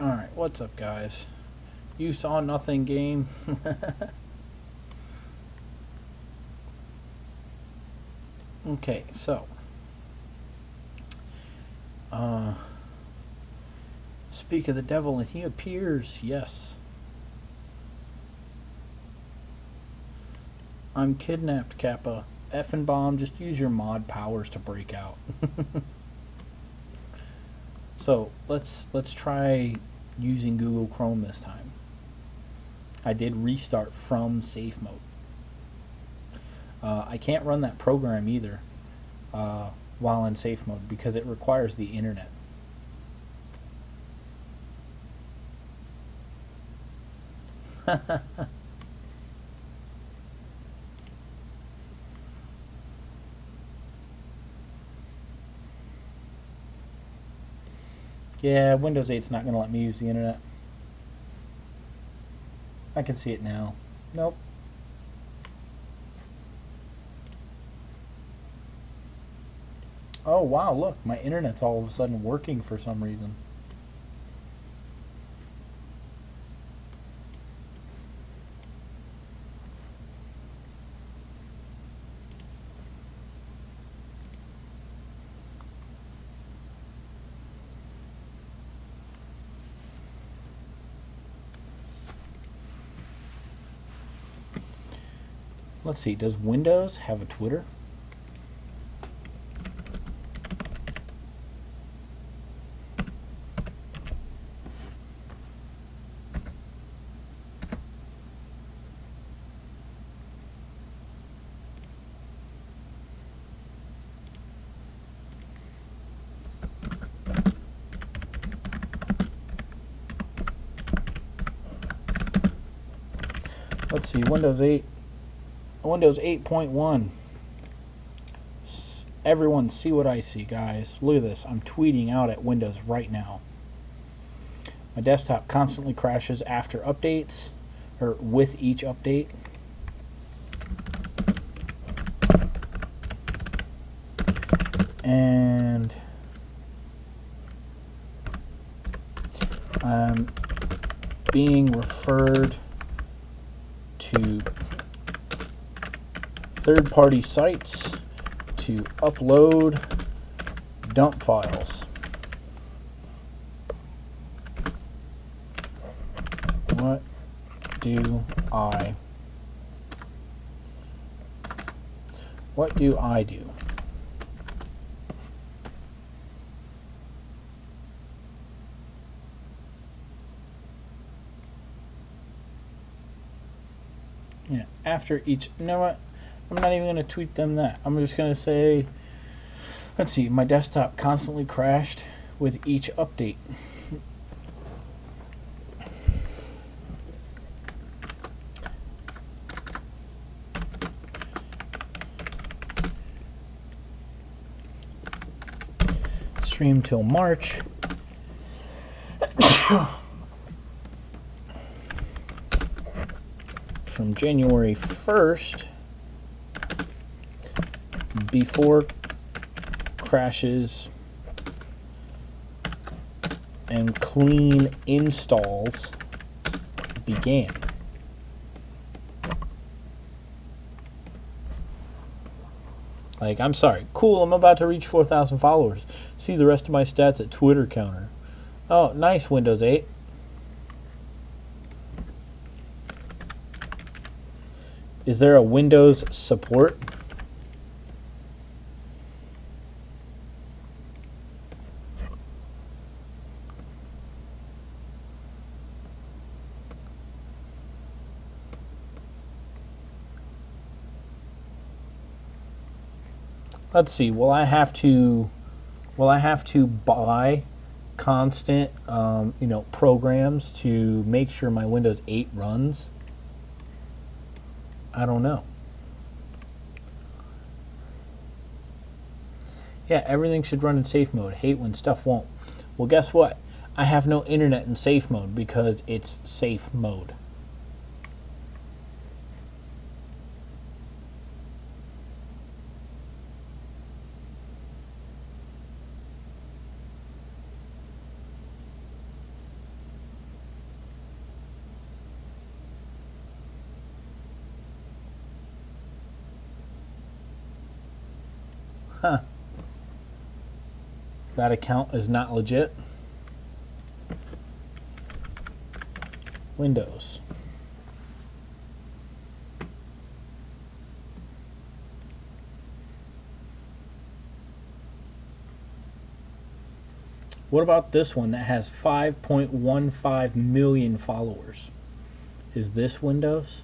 Alright, what's up, guys? You saw nothing game. okay, so. Uh, speak of the devil and he appears, yes. I'm kidnapped, Kappa. F and bomb, just use your mod powers to break out. so let's let's try using Google Chrome this time. I did restart from safe mode. Uh, I can't run that program either uh, while in safe mode because it requires the internet. Yeah, Windows 8's not going to let me use the internet. I can see it now. Nope. Oh, wow, look, my internet's all of a sudden working for some reason. Let's see, does Windows have a Twitter? Let's see, Windows 8 Windows 8.1. Everyone see what I see, guys. Look at this. I'm tweeting out at Windows right now. My desktop constantly crashes after updates, or with each update. And I'm being referred to third-party sites to upload dump files. What do I What do I do? Yeah, after each, you know what? I'm not even going to tweet them that. I'm just going to say, let's see, my desktop constantly crashed with each update. Stream till March. From January 1st before crashes and clean installs began. Like, I'm sorry. Cool, I'm about to reach 4,000 followers. See the rest of my stats at Twitter counter. Oh, nice, Windows 8. Is there a Windows support? Let's see will I have to will I have to buy constant um, you know programs to make sure my Windows 8 runs? I don't know. Yeah everything should run in safe mode. Hate when stuff won't. Well guess what? I have no internet in safe mode because it's safe mode Huh. That account is not legit. Windows. What about this one that has 5.15 million followers? Is this Windows?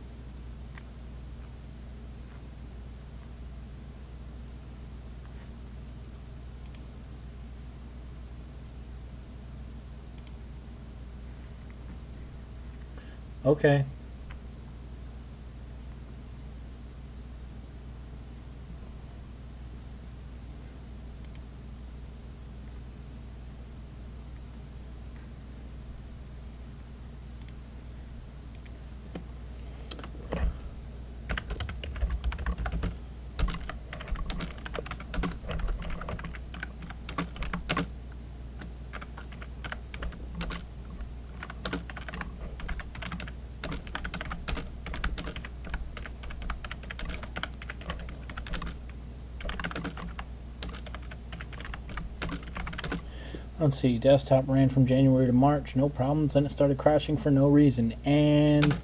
Okay. Let's see, desktop ran from January to March, no problems. Then it started crashing for no reason. And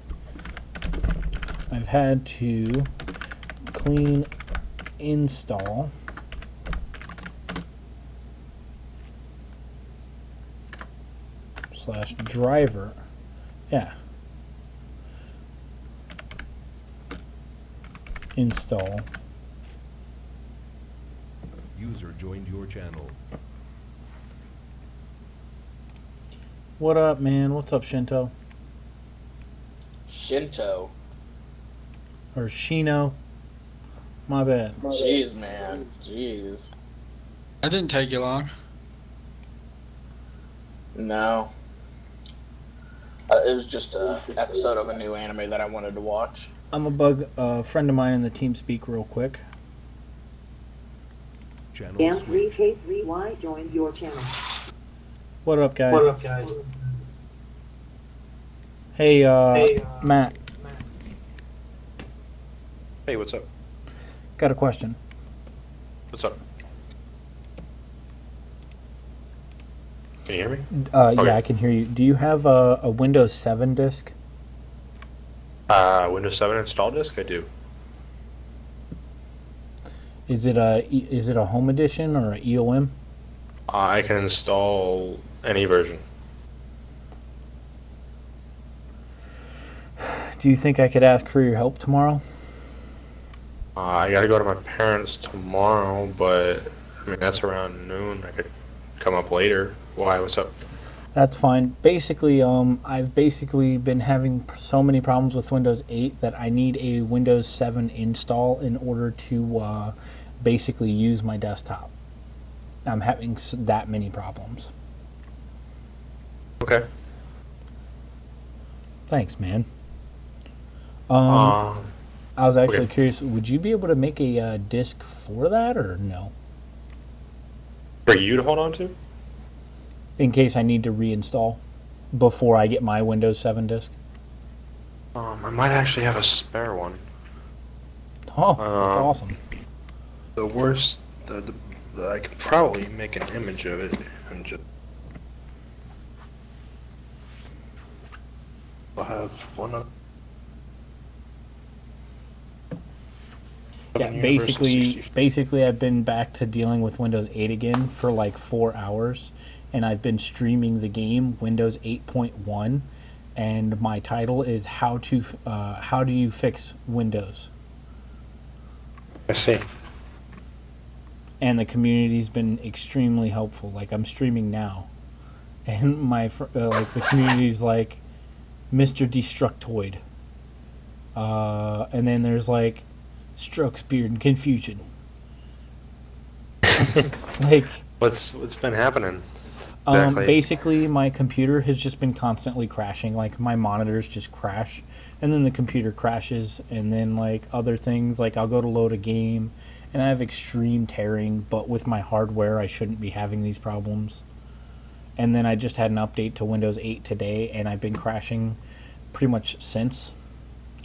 I've had to clean install. Slash driver. Yeah. Install. User joined your channel. What up, man? What's up, Shinto? Shinto. Or Shino? My bad. Jeez, man. Jeez. That didn't take you long. No. Uh, it was just a episode of a new anime that I wanted to watch. I'm gonna bug a friend of mine in the TeamSpeak real quick. Channel Gam3K3Y joined your channel. What up, guys? What up, guys? Hey, uh, Hey, uh, Matt, Hey, what's up? got a question. What's up? Can you hear me? Uh, Okay. yeah, I can hear you. Do you have a, a Windows 7 disk? Uh, Windows 7 install disk? I do. Is it a E- is it a home edition or a E EOM? Uh, I can install any version. Do you think I could ask for your help tomorrow? Uh, I gotta go to my parents tomorrow, but I mean, that's around noon. I could come up later. Why? What's up? That's fine. Basically, um, I've basically been having so many problems with Windows 8 that I need a Windows 7 install in order to uh, basically use my desktop. I'm having that many problems. Okay. Thanks, man. Um, Um, I was actually okay. curious. Would you be able to make a uh, disk for that, or no? for you to hold on to? In case I need to reinstall before I get my Windows 7 disk. Um, I might actually have a spare one. Oh, that's Um, awesome. The worst, the, the, the, I could probably make an image of it and just. I'll have one of. Yeah, basically, basically, I've been back to dealing with Windows 8 again for like four hours, and I've been streaming the game Windows 8.1, and my title is how to uh, how do you fix Windows, I see. and the community's been extremely helpful. Like I'm streaming now, and my fr- uh, like the community's like, Mr. Destructoid, uh, and then there's like, Strokes Beard and Confusion. like What's what's been happening? Um, basically, my computer has just been constantly crashing. Like my monitors just crash, and then the computer crashes, and then like other things. Like I'll go to load a game, and I have extreme tearing. But with my hardware, I shouldn't be having these problems. And then I just had an update to Windows 8 today, and I've been crashing pretty much since.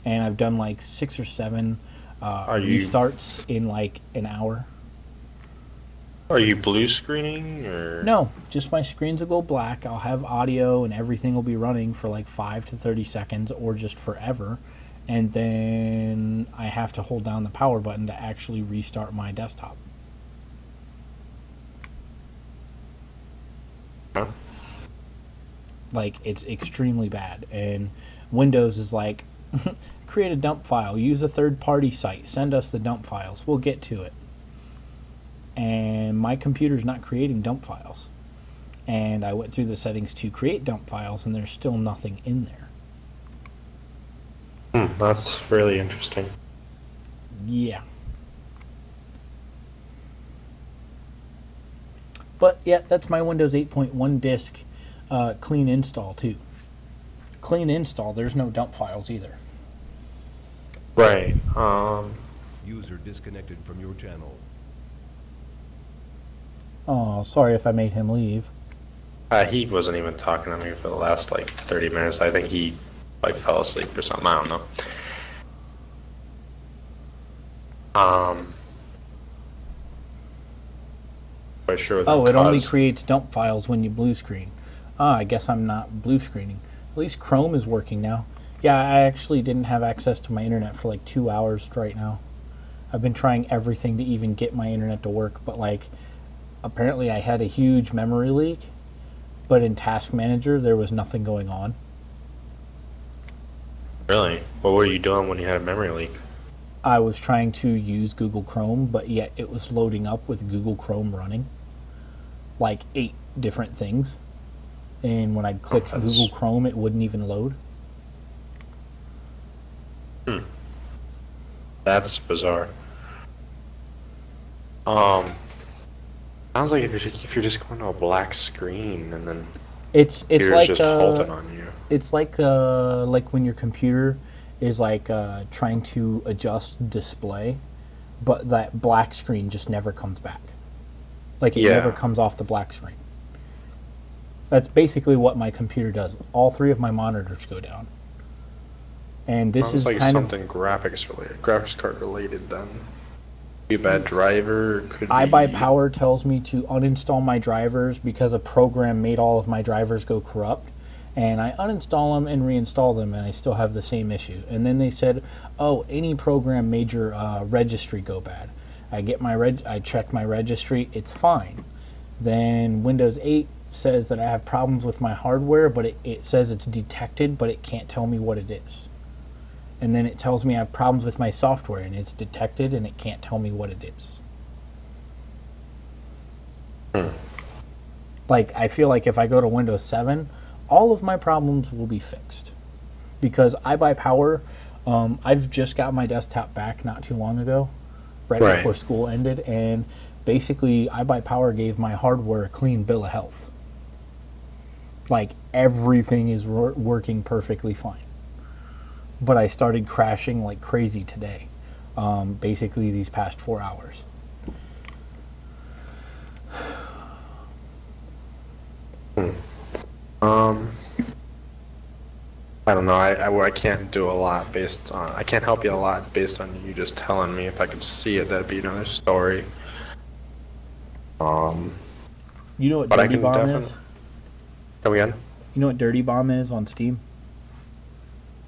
And I've done like six or seven uh, Are you- restarts in like an hour. Are you blue screening or No, just my screens will go black. I'll have audio and everything will be running for like 5 to 30 seconds or just forever. And then I have to hold down the power button to actually restart my desktop. Huh? Like, it's extremely bad. And Windows is like, create a dump file, use a third party site, send us the dump files, we'll get to it. And my computer's not creating dump files and I went through the settings to create dump files, and there's still nothing in there. Hmm, that's really interesting. Yeah. But yeah, that's my Windows 8.1 disk uh, clean install too. Clean install, there's no dump files either. Right. Um. User disconnected from your channel. Oh, sorry if I made him leave. Uh, he wasn't even talking to me for the last like 30 minutes. I think he like fell asleep or something. I don't know. Um. Quite sure. Oh, it only creates dump files when you blue screen. Ah, I guess I'm not blue screening. At least Chrome is working now. Yeah, I actually didn't have access to my internet for like two hours right now. I've been trying everything to even get my internet to work, but like, apparently I had a huge memory leak, but in Task Manager there was nothing going on. Really? What were you doing when you had a memory leak? I was trying to use Google Chrome, but yet it was loading up with Google Chrome running. Like eight different things. And when I'd click Google Chrome, it wouldn't even load. That's bizarre. Um. Sounds like if you're, if you're just going to a black screen and then It's it's like just uh, halting on you. it's like uh, like when your computer is like uh, trying to adjust display, but that black screen just never comes back. Like it Yeah. never comes off the black screen. That's basically what my computer does. All three of my monitors go down. And this Sounds is like kind of something graphics related, graphics card related. Then, be a bad driver. Could buy Power tells me to uninstall my drivers because a program made all of my drivers go corrupt. And I uninstall them and reinstall them, and I still have the same issue. And then they said, "Oh, any program made your uh, registry go bad." I get my reg, I check my registry, it's fine. Then Windows 8 says that I have problems with my hardware, but it, it says it's detected, but it can't tell me what it is. And then it tells me I have problems with my software, and it's detected, and it can't tell me what it is. like I feel like if I go to Windows 7, all of my problems will be fixed. Because iBuy Power, um, I've just got my desktop back not too long ago, right, Right. before school ended, and basically iBuy Power gave my hardware a clean bill of health. Like everything is wor- working perfectly fine. But I started crashing like crazy today, um, basically these past four hours. Um, I don't know. I, I, I can't do a lot based on. I can't help you a lot based on you just telling me. If I could see it, that'd be another story. Um, You know what But I Dirty can Bomb defin- is? come again? You know what Dirty Bomb is on Steam?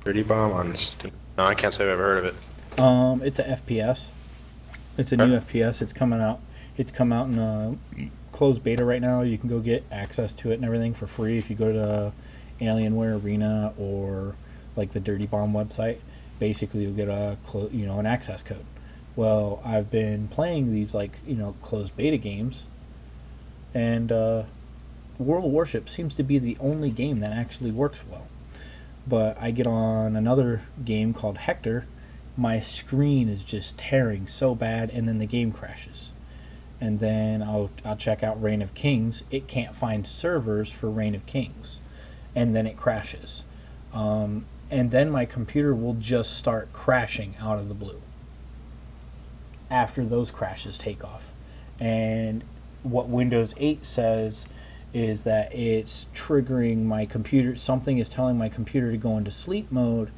Dirty Bomb on Steam. No, I can't say I've ever heard of it. Um, it's a FPS. It's a new. FPS. It's coming out. It's come out in a closed beta right now. You can go get access to it and everything for free if you go to Alienware Arena or like the Dirty Bomb website. Basically, you'll get a you know an access code. Well, I've been playing these like you know closed beta games, and uh, World of Warship seems to be the only game that actually works well. But I get on another game called Hector, my screen is just tearing so bad and then the game crashes and then I'll, I'll check out reign of kings it can't find servers for reign of kings and then it crashes um, and then my computer will just start crashing out of the blue after those crashes take off and what windows 8 says is that it's triggering my computer something is telling my computer to go into sleep mode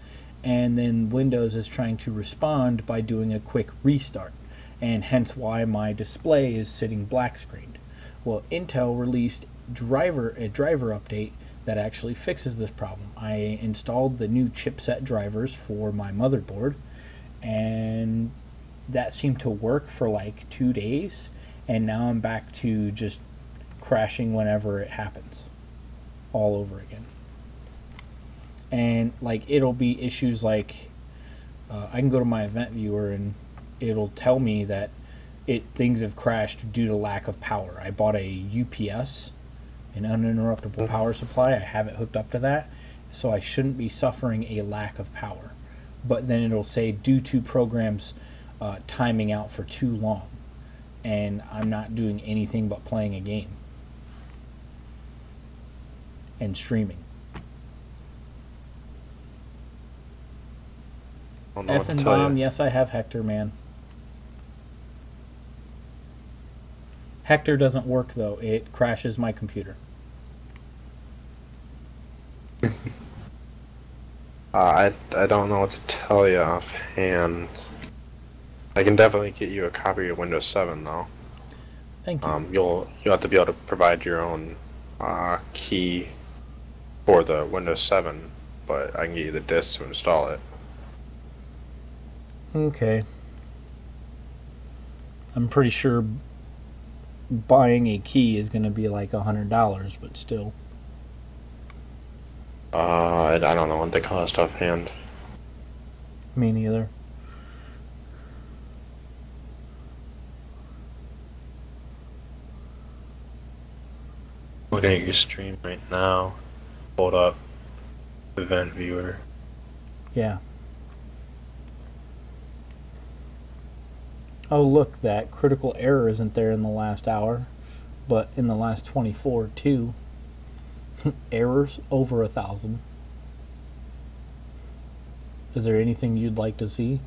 and then Windows is trying to respond by doing a quick restart. and hence why my display is sitting black screened. Well, Intel released driver a driver update that actually fixes this problem. I installed the new chipset drivers for my motherboard, and that seemed to work for like two days, and now I'm back to just crashing whenever it happens, all over again. And like it'll be issues like uh, I can go to my event viewer and it'll tell me that it things have crashed due to lack of power. I bought a UPS, an uninterruptible power supply. I have it hooked up to that, so I shouldn't be suffering a lack of power. But then it'll say due to programs uh, timing out for too long, and I'm not doing anything but playing a game and streaming. I don't know F and bomb, yes, I have Hector, man. Hector doesn't work though; it crashes my computer. Uh, I I don't know what to tell you offhand. I can definitely get you a copy of Windows 7 though. Thank you. Um, you'll you'll have to be able to provide your own uh, key for the Windows 7, but I can get you the disk to install it. Okay. I'm pretty sure buying a key is going to be like a hundred dollars, but still. Uh, I, I don't know what they cost offhand. Me neither. Looking at your stream right now. Hold up. Event viewer. Yeah. Oh, look, that critical error isn't there in the last hour, but in the last 24, too. Errors over a thousand. Is there anything you'd like to see?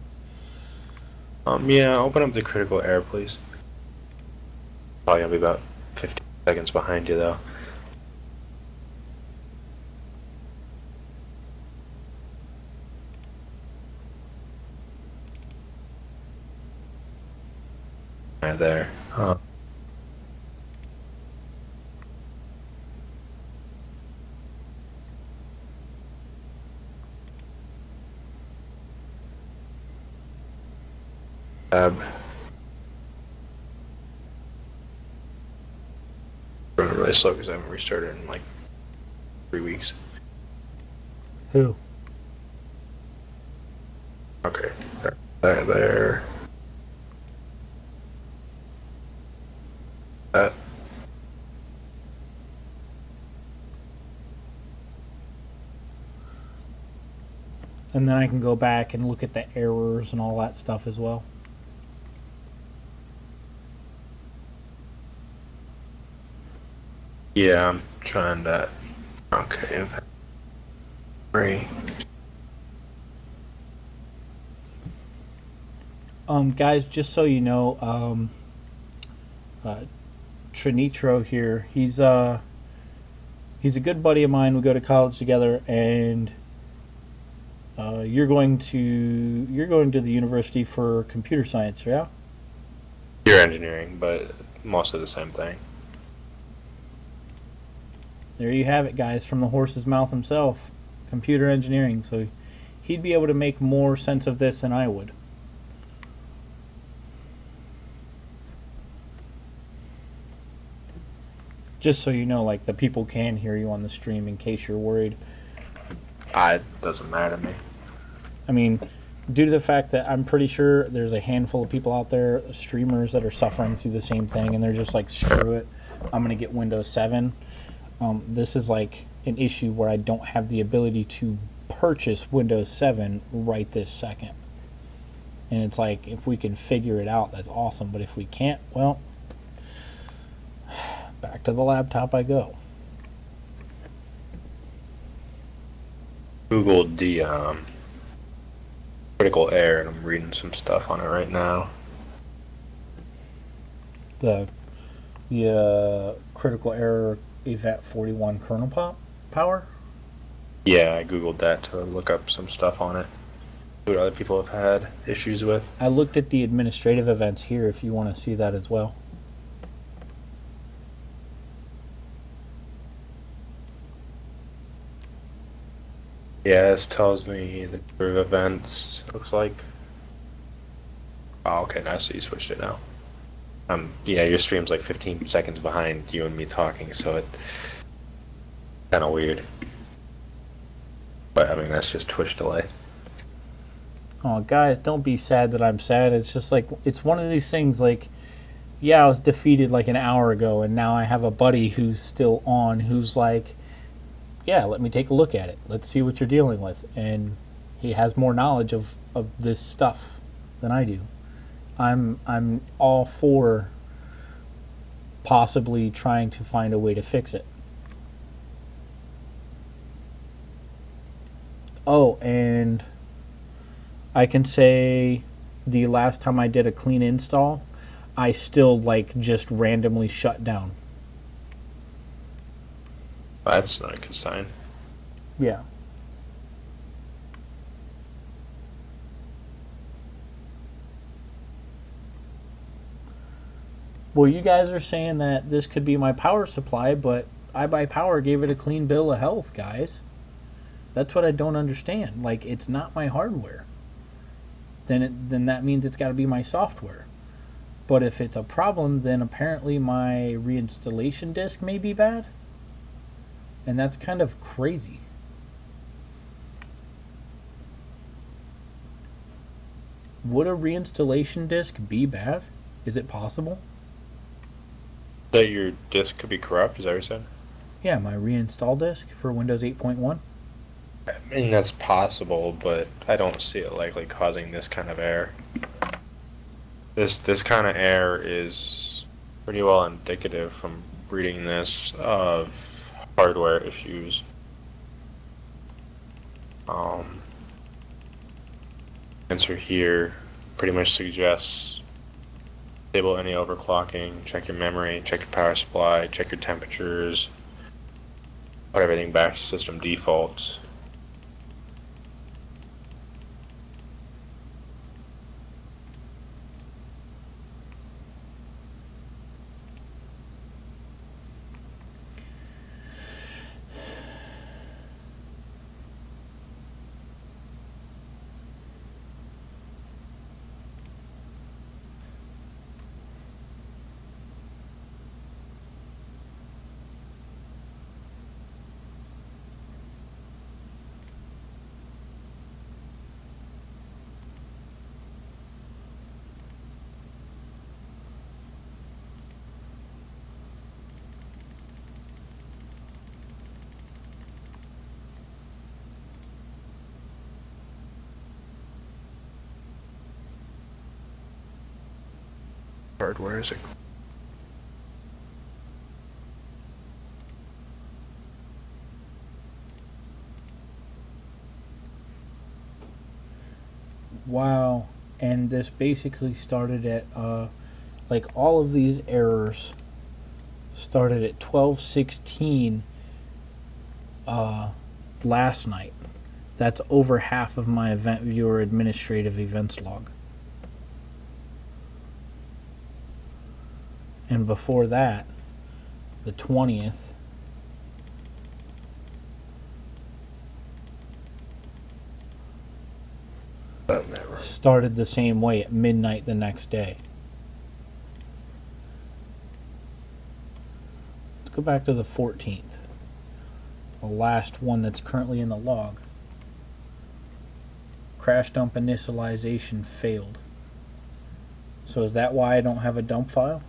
Um, yeah, open up the critical error, please. Probably gonna be about 15 seconds behind you, though. There. Huh. Tab. Running really slow because I haven't restarted in like three weeks. Who? Okay, there, there, there. That. And then I can go back and look at the errors and all that stuff as well. Yeah, I'm trying that. Okay. Three. Um, guys, just so you know, um, uh, Trinitro here, he's uh, he's a good buddy of mine. We go to college together, and uh, you're going to you're going to the university for computer science, yeah? You're engineering, but mostly the same thing. There you have it, guys, from the horse's mouth himself, computer engineering. So he'd be able to make more sense of this than I would. Just so you know, like the people can hear you on the stream in case you're worried. Ah, it doesn't matter to me. I mean, due to the fact that I'm pretty sure there's a handful of people out there, streamers that are suffering through the same thing, and they're just like, screw it, I'm gonna get Windows 7. Um, this is like an issue where I don't have the ability to purchase Windows 7 right this second. And it's like, if we can figure it out, that's awesome. But if we can't, well, back to the laptop I go. Googled the um, critical error, and I'm reading some stuff on it right now. The the uh, critical error event 41 kernel pop power. Yeah, I googled that to look up some stuff on it. what other people have had issues with. I looked at the administrative events here if you want to see that as well. Yeah, this tells me the number of events. Looks like. Oh, okay. Now I see you switched it now. Um, yeah, your stream's like 15 seconds behind you and me talking, so it kind of weird. But I mean, that's just Twitch delay. Oh, guys, don't be sad that I'm sad. It's just like it's one of these things. Like, yeah, I was defeated like an hour ago, and now I have a buddy who's still on, who's like, yeah, let me take a look at it. Let's see what you're dealing with, and he has more knowledge of of this stuff than I do. I'm I'm all for possibly trying to find a way to fix it. Oh, and I can say the last time I did a clean install, I still like just randomly shut down. That's not a good sign. Yeah. Well, you guys are saying that this could be my power supply, but iBuy Power gave it a clean bill of health, guys. That's what I don't understand. Like it's not my hardware. Then it, then that means it's got to be my software. But if it's a problem, then apparently my reinstallation disk may be bad. And that's kind of crazy. Would a reinstallation disk be bad? Is it possible? That your disk could be corrupt, is that what you said? Yeah, my reinstall disk for Windows 8.1. I mean, that's possible, but I don't see it likely causing this kind of error. This this kind of error is pretty well indicative from reading this of hardware issues. Um, answer here pretty much suggests disable any overclocking, check your memory, check your power supply, check your temperatures, put everything back to system defaults. Hardware is it? Wow. And this basically started at, uh, like, all of these errors started at 1216 uh, last night. That's over half of my event viewer administrative events log. And before that, the 20th, started the same way at midnight the next day. Let's go back to the 14th. The last one that's currently in the log. Crash dump initialization failed. So is that why I don't have a dump file?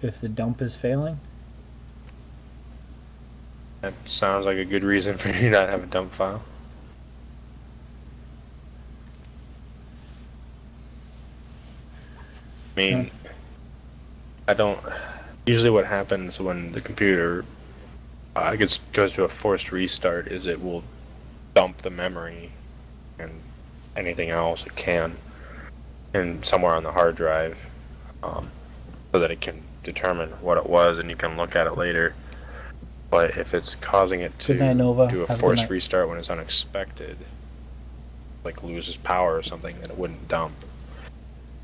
If the dump is failing? That sounds like a good reason for you not to have a dump file. I mean, I don't. Usually, what happens when the computer uh, gets goes to a forced restart is it will dump the memory and anything else it can, and somewhere on the hard drive, um, so that it can determine what it was and you can look at it later. But if it's causing it to night, do a Have forced restart when it's unexpected, like loses power or something, then it wouldn't dump.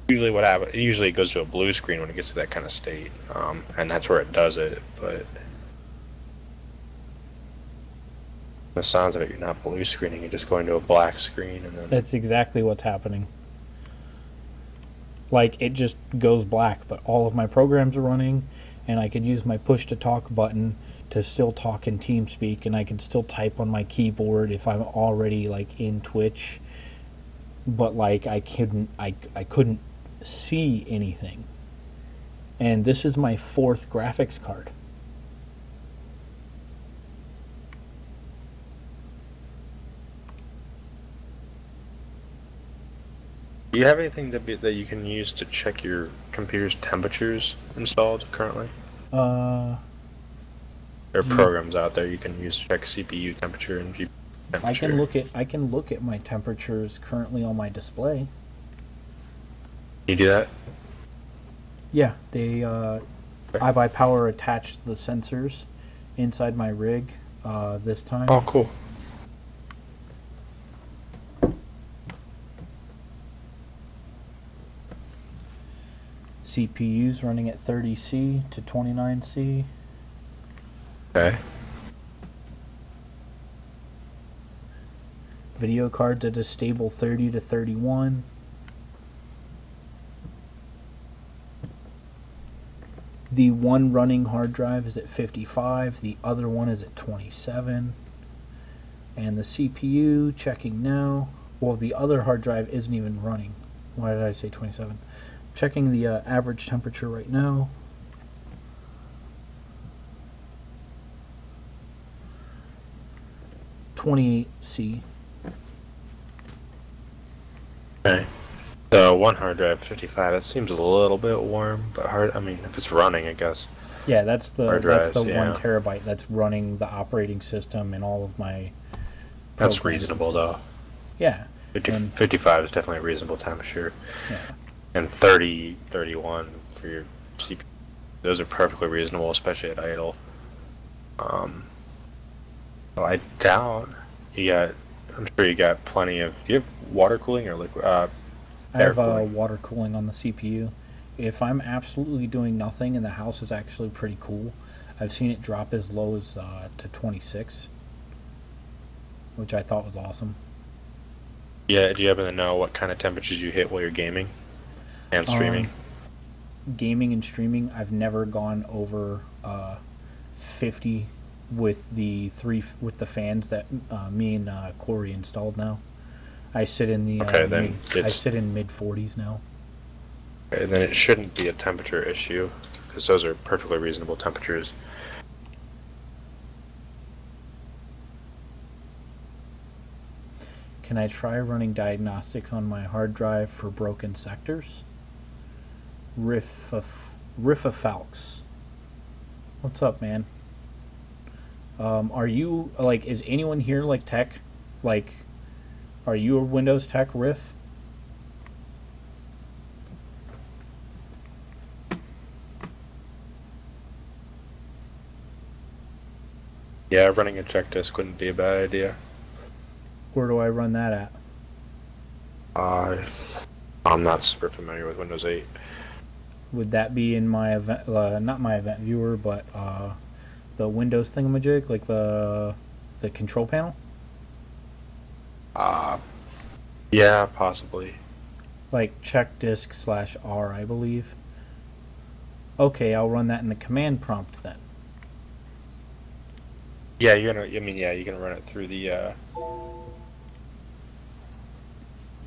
Usually, what happens? Usually, it goes to a blue screen when it gets to that kind of state, um, and that's where it does it. But the sounds of it, you're not blue screening; you're just going to a black screen, and then That's exactly what's happening. Like it just goes black, but all of my programs are running, and I could use my push to talk button to still talk in TeamSpeak, and I can still type on my keyboard if I'm already like in Twitch. But like I couldn't, I I couldn't see anything. And this is my fourth graphics card. Do you have anything that be, that you can use to check your computer's temperatures installed currently? Uh, There are programs out there you can use to check CPU temperature and GPU temperature. I can look at I can look at my temperatures currently on my display. You do that? Yeah, they uh, iBuy Power attached the sensors inside my rig uh, this time. Oh, cool. CPUs running at 30C to 29C. Okay. Video cards at a stable 30 to 31. The one running hard drive is at 55, the other one is at 27. And the CPU checking now. Well, the other hard drive isn't even running. Why did I say 27? Checking the uh, average temperature right now. Twenty-eight C. Okay. The one hard drive, 55. That seems a little bit warm, but hard. I mean, if it's running, I guess. Yeah, that's the Hard that's the yeah. one terabyte that's running the operating system and all of my. That's reasonable, though. Yeah, 50, And- 55 is definitely a reasonable temperature. yeah. And 30, 31 for your CPU. Those are perfectly reasonable, especially at idle. Um, well, I doubt you got. I'm sure you got plenty of. Do you have water cooling or liquid? Uh, I have uh, water cooling on the CPU. If I'm absolutely doing nothing and the house is actually pretty cool, I've seen it drop as low as uh, to 26, which I thought was awesome. yeah. Do you happen to know what kind of temperatures you hit while you're gaming and streaming? Um, gaming and streaming, I've never gone over uh, 50 with the three with the fans that uh, me and uh, Corey installed now. I sit in the uh, Okay, then mid, I sit in mid forties now. Okay, then it shouldn't be a temperature issue because those are perfectly reasonable temperatures. Can I try running diagnostics on my hard drive for broken sectors? Riff Riffafalx. What's up, man? Um, are you like? Is anyone here like tech? Like, are you a Windows tech Riff? Yeah, running a check disk wouldn't be a bad idea. Where do I run that at? Uh, I'm not super familiar with Windows 8. Would that be in my event? Uh, not my event viewer, but uh, the Windows thingamajig, like the the control panel. Uh, yeah, possibly. like check disk slash R, I believe. Okay, I'll run that in the command prompt then. Yeah, you're gonna. I mean, yeah, you can run it through the. Uh,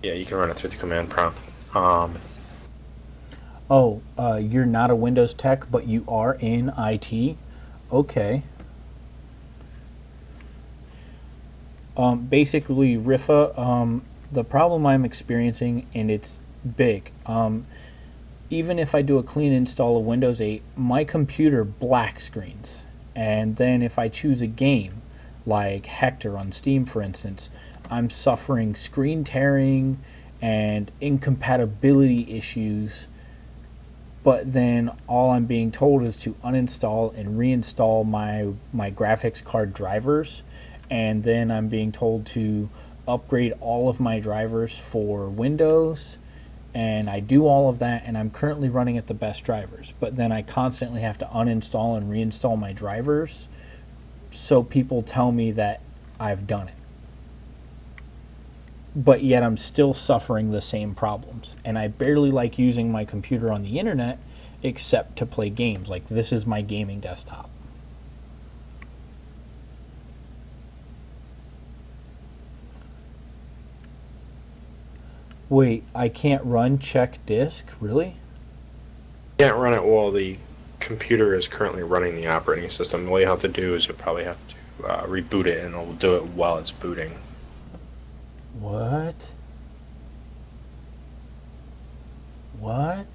yeah, you can run it through the command prompt. Um, Oh, uh, you're not a Windows tech, but you are in IT. Okay. Um, basically, Rifa, um, the problem I'm experiencing, and it's big. Um, even if I do a clean install of Windows 8, my computer black screens. And then if I choose a game, like Hector on Steam, for instance, I'm suffering screen tearing and incompatibility issues but then all I'm being told is to uninstall and reinstall my my graphics card drivers, and then I'm being told to upgrade all of my drivers for Windows, and I do all of that, and I'm currently running at the best drivers. But then I constantly have to uninstall and reinstall my drivers, so people tell me that I've done it. But yet I'm still suffering the same problems, and I barely like using my computer on the internet except to play games. Like this is my gaming desktop. Wait, I can't run check disk? Really? Can't run it while the computer is currently running the operating system. All you have to do is you'll probably have to uh, reboot it, and it'll do it while it's booting. What? What?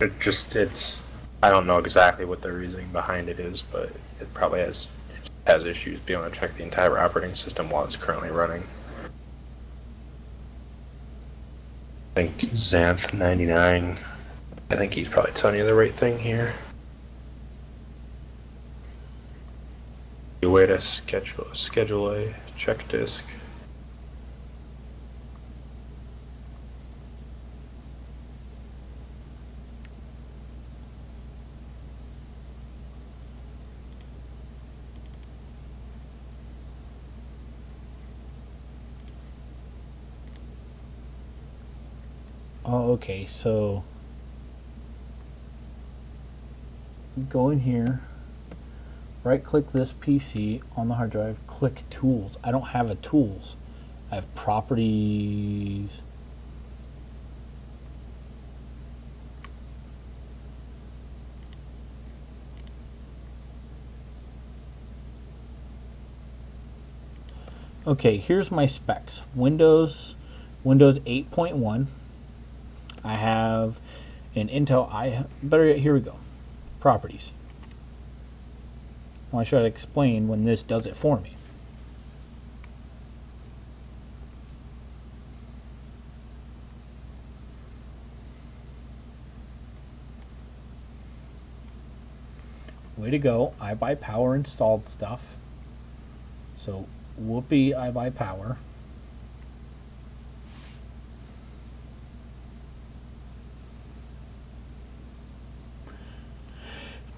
It just it's I don't know exactly what the reasoning behind it is, but it probably has it has issues being able to check the entire operating system while it's currently running. I think Xanth ninety nine. I think he's probably telling you the right thing here. Way to schedule schedule a check disk. Oh, okay. So go in here, right click this PC on the hard drive, click tools. I don't have a tools. I have properties. Okay, here's my specs. Windows Windows 8.1 I have an Intel I better yet here we go. Properties. Should I explain when this does it for me? Way to go. iBuy Power installed stuff. So whoopee iBuy Power.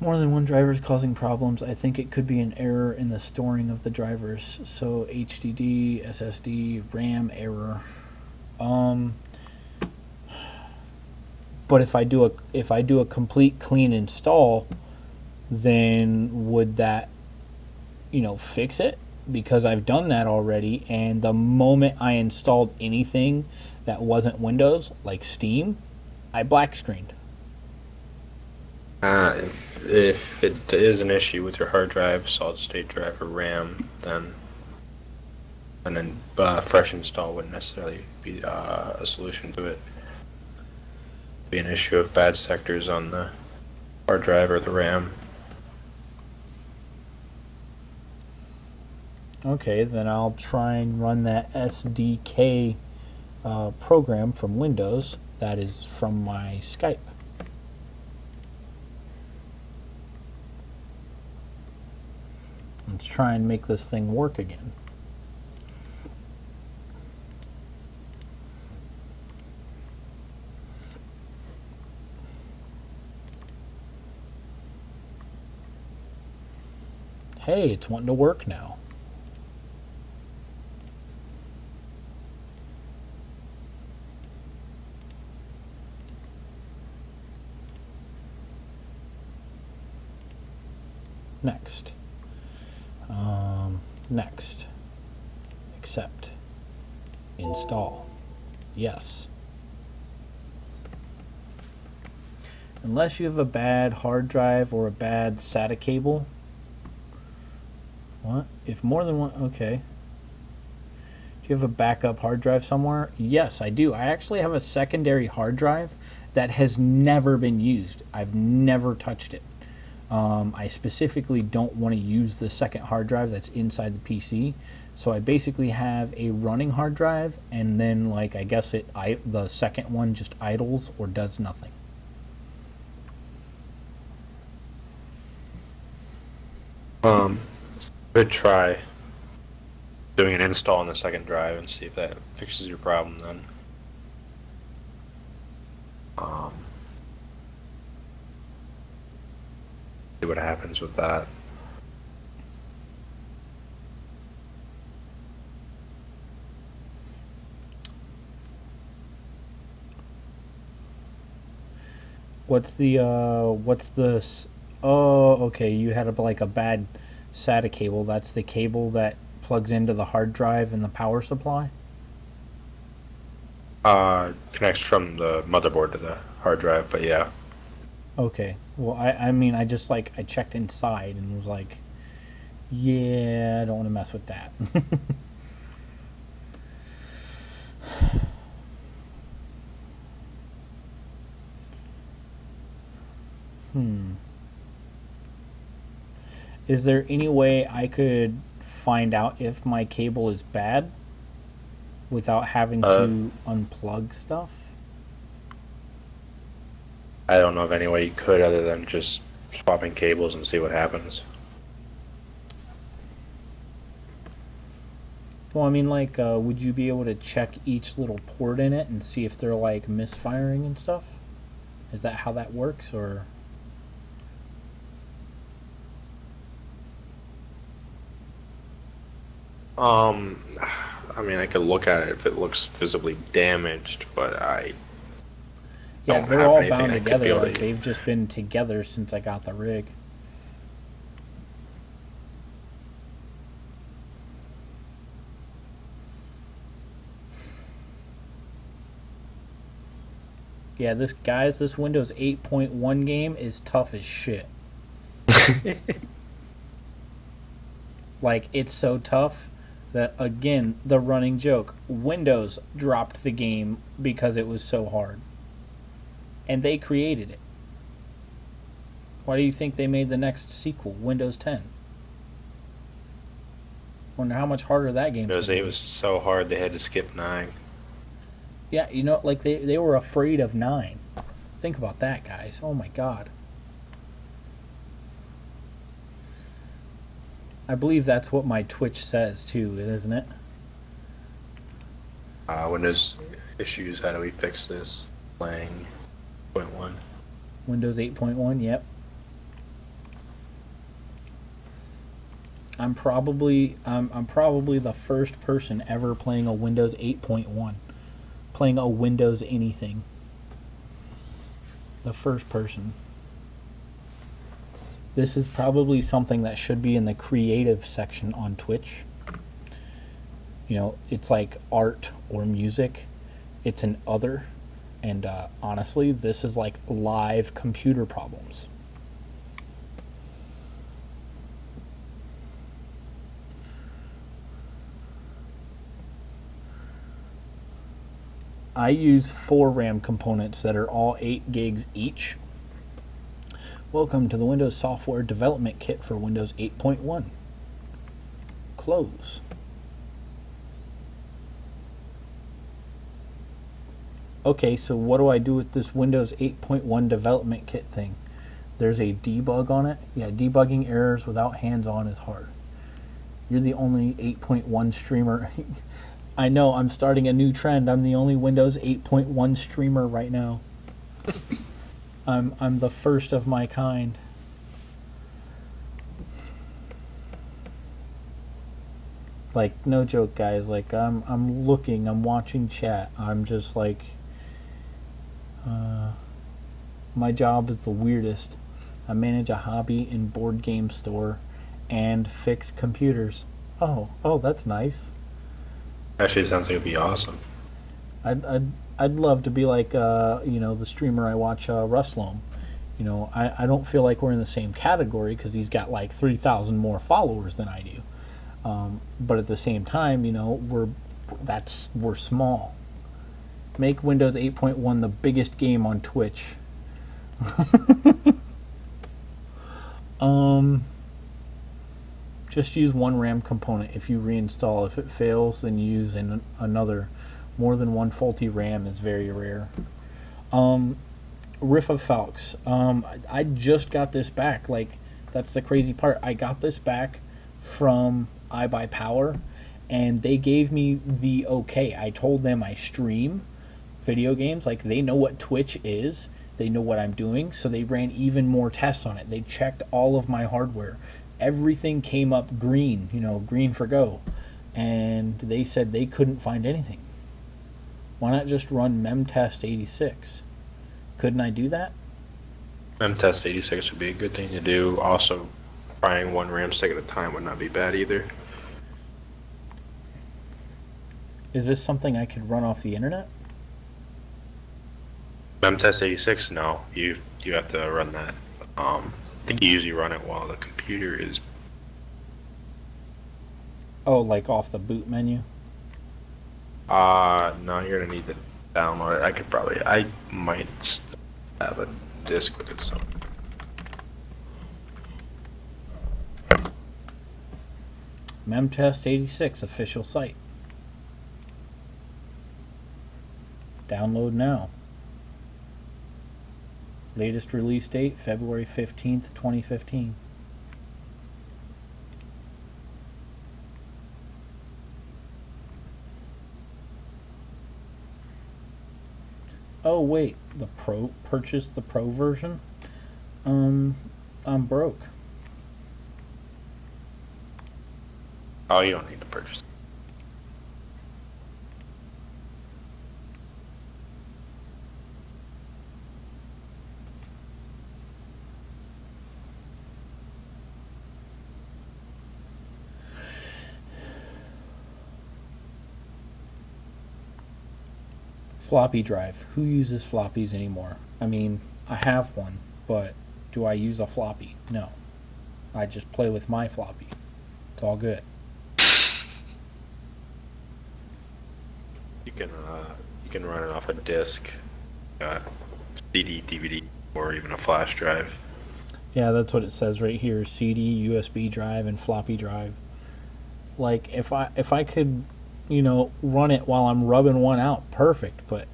More than one driver is causing problems, I think it could be an error in the storing of the drivers. So HDD, SSD, RAM error. Um, but if I do a if I do a complete clean install, then would that you know fix it? Because I've done that already, and the moment I installed anything that wasn't Windows, like Steam, I black screened. Uh, if, it is an issue with your hard drive, solid state drive, or RAM, then and then uh, fresh install wouldn't necessarily be uh, a solution to it. Be an issue of bad sectors on the hard drive or the RAM. Okay, then I'll try and run that SDK uh, program from Windows. That is from my Skype. Let's try and make this thing work again. Hey, it's wanting to work now. Next. Um, next. Accept. Install. Yes. Unless you have a bad hard drive or a bad SATA cable. What? If more than one, okay. Do you have a backup hard drive somewhere? Yes, I do. I actually have a secondary hard drive that has never been used. I've never touched it. Um, I specifically don't want to use the second hard drive that's inside the PC. So I basically have a running hard drive and then like I guess it I, the second one just idles or does nothing. Um, try doing an install on the second drive and see if that fixes your problem then. Um, see what happens with that. What's the uh what's this? Oh, okay, you had a, like a bad SATA cable. That's the cable that plugs into the hard drive and the power supply? Uh, connects from the motherboard to the hard drive, but yeah. Okay. Well, I I mean, I just like I checked inside and was like yeah, I don't want to mess with that. hmm. Is there any way I could find out if my cable is bad without having Uh, to unplug stuff? I don't know of any way you could other than just swapping cables and see what happens. Well, I mean, like, uh, would you be able to check each little port in it and see if they're like misfiring and stuff? Is that how that works, or? Um, I mean, I could look at it if it looks visibly damaged, but I Yeah, Don't they're all bound I together. Like to- they've just been together since I got the rig. Yeah, this guys, this Windows 8.1 game is tough as shit. like it's so tough that again, the running joke, Windows dropped the game because it was so hard. And they created it. Why do you think they made the next sequel, Windows 10? Wonder how much harder that game Windows 8 was so hard they had to skip 9. Yeah, you know, like they, they were afraid of nine. Think about that, guys. Oh my god. I believe that's what my Twitch says too, isn't it? Uh, Windows issues, how do we fix this? Playing point one. Windows 8.1, yep. I'm probably I'm, I'm probably the first person ever playing a Windows 8.1. Playing a Windows anything. The first person. This is probably something that should be in the creative section on Twitch. You know, it's like art or music. It's an other. And uh, honestly, this is like live computer problems. I use four RAM components that are all 8 gigs each. Welcome to the Windows Software Development Kit for Windows 8.1. Close. Okay, so what do I do with this Windows 8.1 Development Kit thing? There's a debug on it. Yeah, debugging errors without hands-on is hard. You're the only 8.1 streamer. I know, I'm starting a new trend. I'm the only Windows 8.1 streamer right now. I'm I'm the first of my kind. Like no joke guys, like I'm I'm looking, I'm watching chat. I'm just like uh my job is the weirdest. I manage a hobby and board game store and fix computers. Oh, oh, that's nice. Actually, it sounds like it'd be awesome. I'd, I'd, I'd love to be like, uh, you know, the streamer I watch, uh, Ruslom. You know, I, I don't feel like we're in the same category because he's got like 3,000 more followers than I do. Um, but at the same time, you know, we're, that's, we're small. Make Windows 8.1 the biggest game on Twitch. um, just use one RAM component if you reinstall. If it fails, then use an, another. More than one faulty RAM is very rare. Um, Riff of Falx. Um, I, I just got this back. Like, that's the crazy part. I got this back from iBuyPower, and they gave me the okay. I told them I stream video games, like they know what Twitch is, they know what I'm doing, so they ran even more tests on it. They checked all of my hardware. Everything came up green, you know, green for go. And they said they couldn't find anything. Why not just run memtest 86? Couldn't I do that? Memtest 86 would be a good thing to do. Also, trying one RAM stick at a time would not be bad either. Is this something I could run off the internet? Memtest 86, no. You you have to run that. Um, I think you usually run it while the computer is. Oh, like off the boot menu? Uh, no, you're gonna need to download it. I could probably. I might have a disk with it somewhere. Memtest 86 official site. Download now. Latest release date February 15th, 2015. Oh wait, the pro purchase the pro version? Um I'm broke. Oh, you don't need to purchase. Floppy drive. Who uses floppies anymore? I mean, I have one, but do I use a floppy? No. I just play with my floppy. It's all good. You can uh, you can run it off a disk, uh, CD, DVD, or even a flash drive. Yeah, that's what it says right here: CD, USB drive, and floppy drive. Like if I if I could, you know, run it while I'm rubbing one out, perfect. But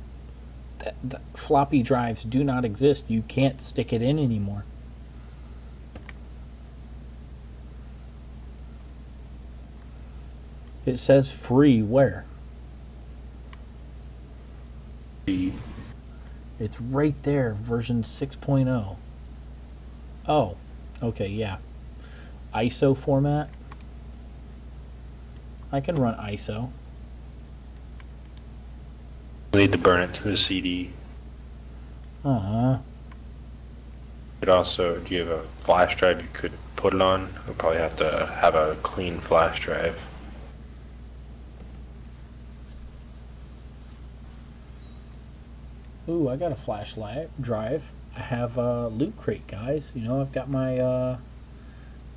that, that floppy drives do not exist. You can't stick it in anymore. It says free where? It's right there, version 6.0. Oh, okay, yeah. ISO format. I can run ISO. You need to burn it to the CD. Uh huh. Could also, do you have a flash drive you could put it on? You'll probably have to have a clean flash drive. Ooh, I got a flashlight drive. I have a loot crate, guys. You know, I've got my uh,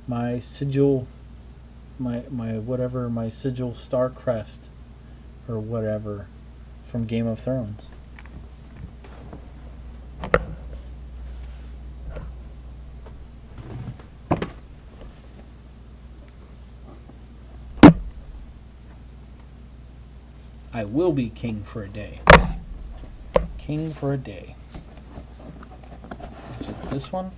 my sigil, my my whatever, my sigil star crest, or whatever, from Game of Thrones. I will be king for a day. King for a day. Is it this one?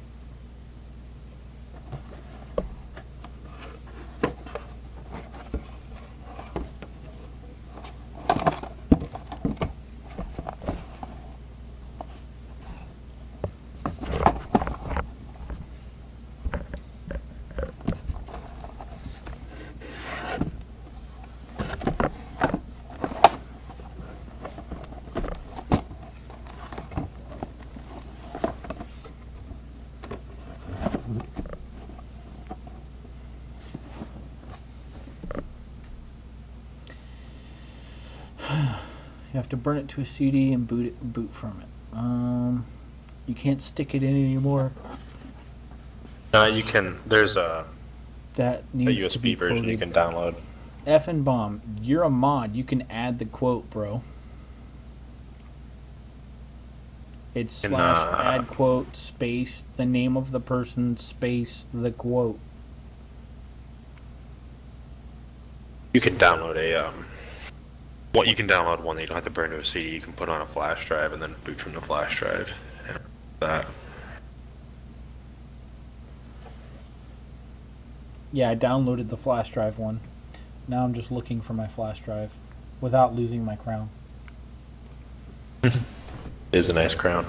You have to burn it to a CD and boot it boot from it. Um, you can't stick it in anymore. No, you can. There's a, That a needs to be USB version you can download. F and bomb. You're a mod. You can add the quote, bro. It's slash uh, add quote space the name of the person space the quote. You can download a um. What you can download one that you don't have to burn to a CD. You can put on a flash drive and then boot from the flash drive. And that. Yeah, I downloaded the flash drive one. Now I'm just looking for my flash drive without losing my crown. It is a nice crown.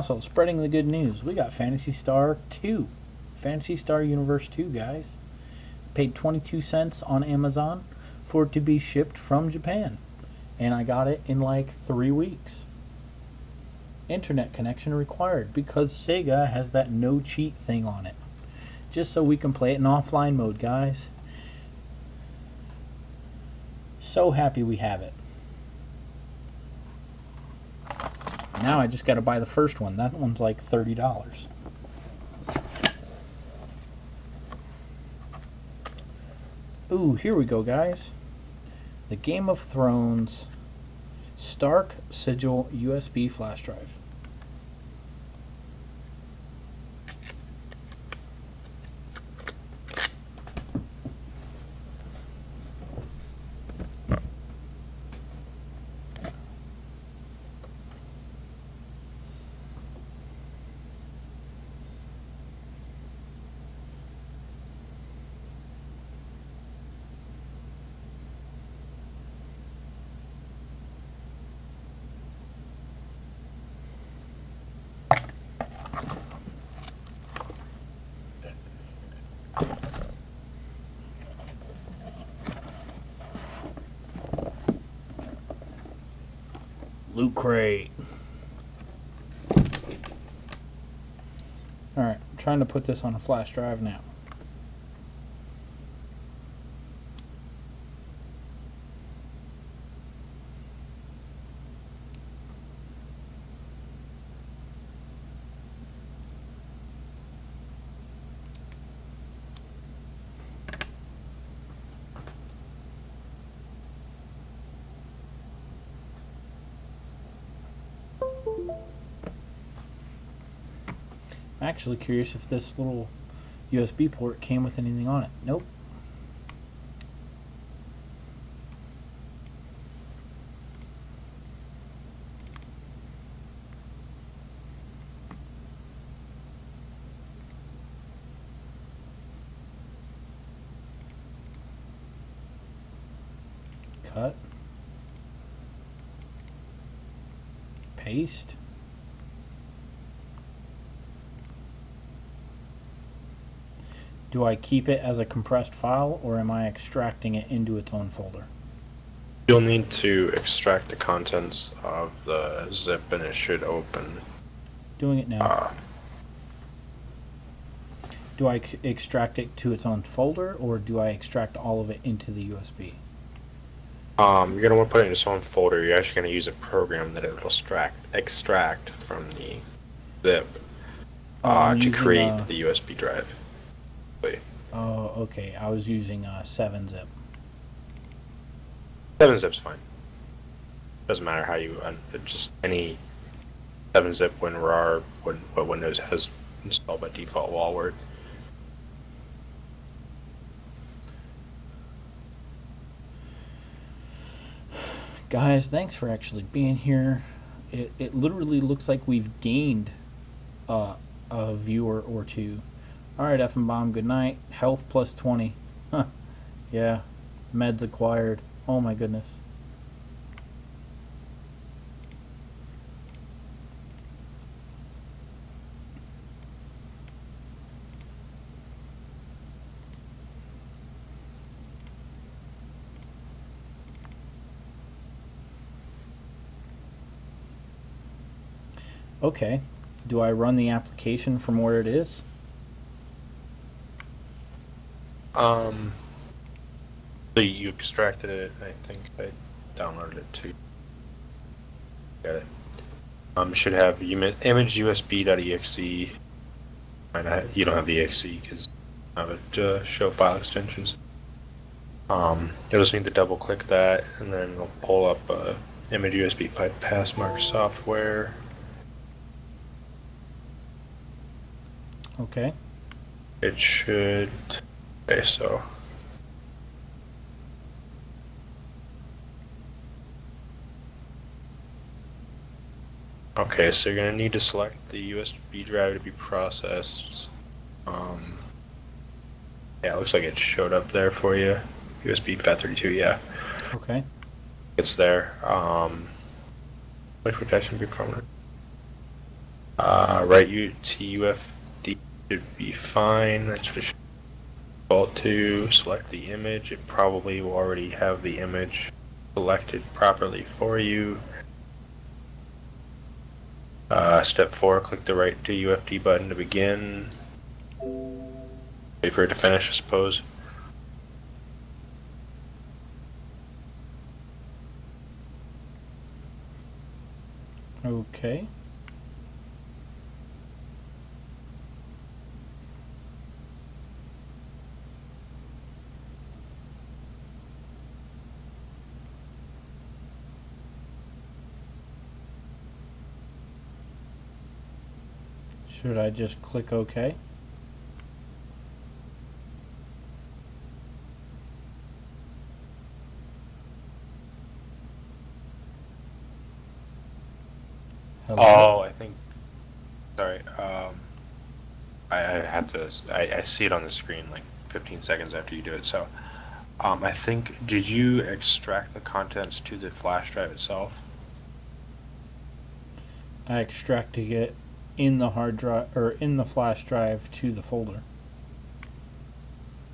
Also, spreading the good news, we got Phantasy Star 2. Phantasy Star Universe 2, guys. Paid 22 cents on Amazon for it to be shipped from Japan. And I got it in like three weeks. Internet connection required because Sega has that no cheat thing on it. Just so we can play it in offline mode, guys. So happy we have it. Now I just got to buy the first one. That one's like thirty dollars. Ooh, here we go, guys. The Game of Thrones Stark Sigil USB flash drive. Crate. Alright, I'm trying to put this on a flash drive now. Actually curious if this little USB port came with anything on it. Nope. Cut. Paste. Do I keep it as a compressed file or am I extracting it into its own folder? You'll need to extract the contents of the zip and it should open. Doing it now. Uh, Do I c- extract it to its own folder or do I extract all of it into the USB? um, you're gonna want to put it in its own folder. You're actually gonna use a program that it will extract extract from the zip Oh, uh, to create uh, the USB drive. Oh, okay. I was using uh, 7-zip. Seven zip's fine. Doesn't matter how you un- just any seven zip WinRAR when what Windows has installed by default will all work. Guys, thanks for actually being here. It, it literally looks like we've gained uh, a viewer or two. Alright, F and Bomb, good night. Health plus 20. Huh. Yeah. Meds acquired. Oh my goodness. Okay. Do I run the application from where it is? Um, so you extracted it. I think I downloaded it too. Got it. Um, should have image USB.exe. You don't have the exe because I have it uh, show file extensions. Um, you'll just need to double click that, and then it'll pull up uh, image USB by Passmark software. Okay. It should. Okay, so. Okay, so you're gonna need to select the USB drive to be processed. Um, yeah, it looks like it showed up there for you. USB FAT32, yeah, Okay. it's there. Um, which protection be permanent? Uh, right U T U F D should be fine. That's what it should default to. Select the image. It probably will already have the image selected properly for you. Uh, step four, click the write to UFD button to begin. Wait for it to finish, I suppose. Okay. Should I just click OK? Hello? Oh, I think. Sorry. Um, I, I had to. I, I see it on the screen like 15 seconds after you do it. So, um, I think. Did you extract the contents to the flash drive itself? I extracted it in the hard drive or in the flash drive to the folder.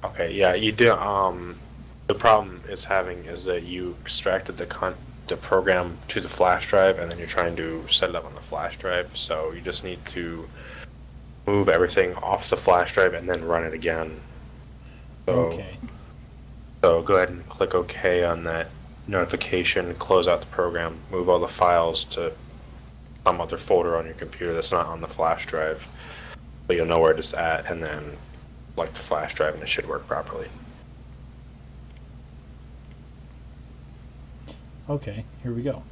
Okay. Yeah, you do. Um, the problem is having is that you extracted the con the program to the flash drive, and then you're trying to set it up on the flash drive. So you just need to move everything off the flash drive and then run it again. So, Okay. So go ahead and click OK on that notification, close out the program, move all the files to some other folder on your computer that's not on the flash drive. But you'll know where it's at, and then like the flash drive, and it should work properly. Okay, here we go.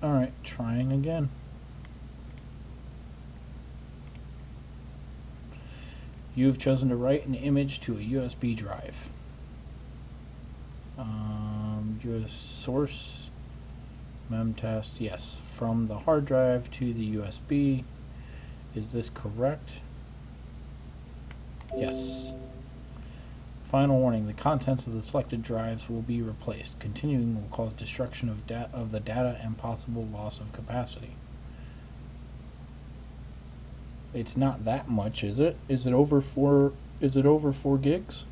Alright, trying again. You've chosen to write an image to a USB drive. Um, US source, mem test, yes, from the hard drive to the USB. Is this correct? Yes. Final warning, the contents of the selected drives will be replaced. Continuing will cause destruction of, of the data and possible loss of capacity. It's not that much, is it? Is it over four is it over four gigs?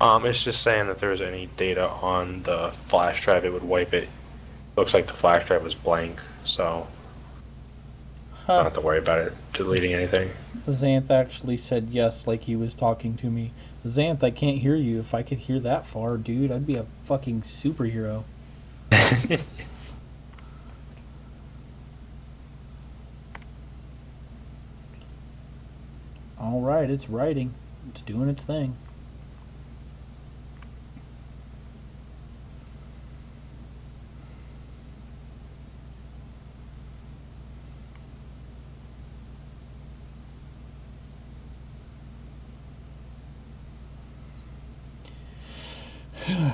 Um, it's just saying that there's any data on the flash drive, it would wipe it. Looks like the flash drive was blank, so I don't have to worry about it deleting anything. Xanth actually said yes like he was talking to me. Xanth, I can't hear you. If I could hear that far, dude, I'd be a fucking superhero. Alright, it's writing. It's doing its thing.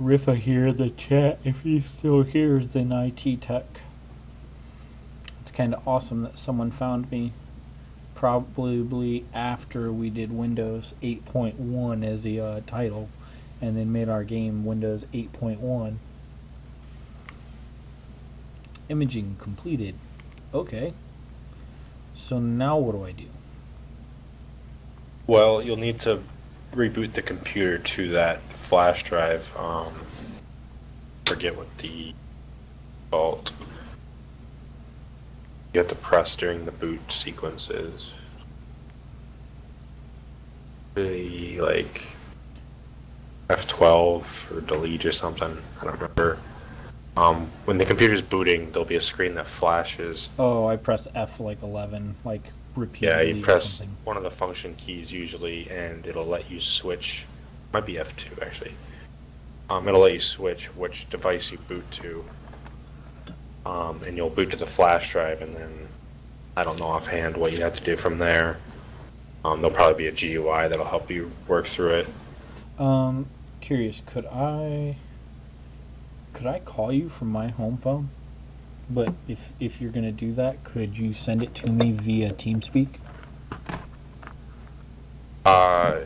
Rifa here the chat. If he's still here, is in IT tech. It's kind of awesome that someone found me probably after we did Windows 8.1 as the uh, title and then made our game Windows 8.1. Imaging completed. Okay. So now what do I do? Well, you'll need to reboot the computer to that flash drive. Um, forget what the default. You have to press during the boot sequences. Really like F12 or delete or something. I don't remember. Um, when the computer's booting, there'll be a screen that flashes. Oh, I press F like 11, like repeatedly. Yeah, you press one of the function keys usually, and it'll let you switch. Might be F2 actually. Um, it'll let you switch which device you boot to. Um, and you'll boot to the flash drive, and then I don't know offhand what you have to do from there. Um, there'll probably be a GUI that'll help you work through it. Um, curious, could I could I call you from my home phone? But if if you're gonna do that, could you send it to me via TeamSpeak? Uh,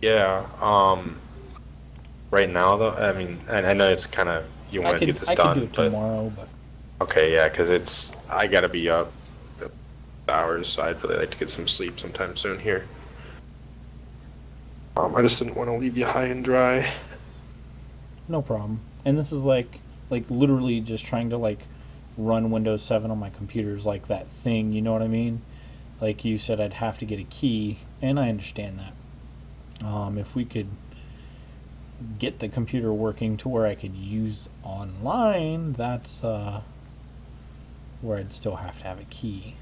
yeah. Um, right now, though, I mean, I, I know it's kind of you want to get this I done, could do it but tomorrow, but okay, yeah, because it's I gotta be up hours, so I'd really like to get some sleep sometime soon here. Um, I just didn't want to leave you high and dry. no problem. And this is like like literally just trying to like run Windows 7 on my computer is like that thing, you know what I mean? Like you said I'd have to get a key, and I understand that. Um, if we could get the computer working to where I could use online, that's uh, where I'd still have to have a key.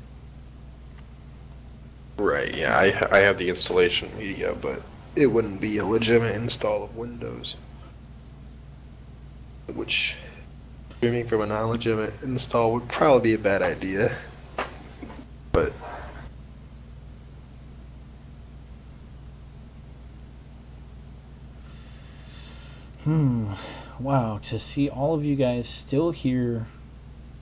Right. Yeah, I I have the installation media, but it wouldn't be a legitimate install of Windows. Which streaming from a non-legitimate install would probably be a bad idea. But Hmm. Wow, to see all of you guys still here,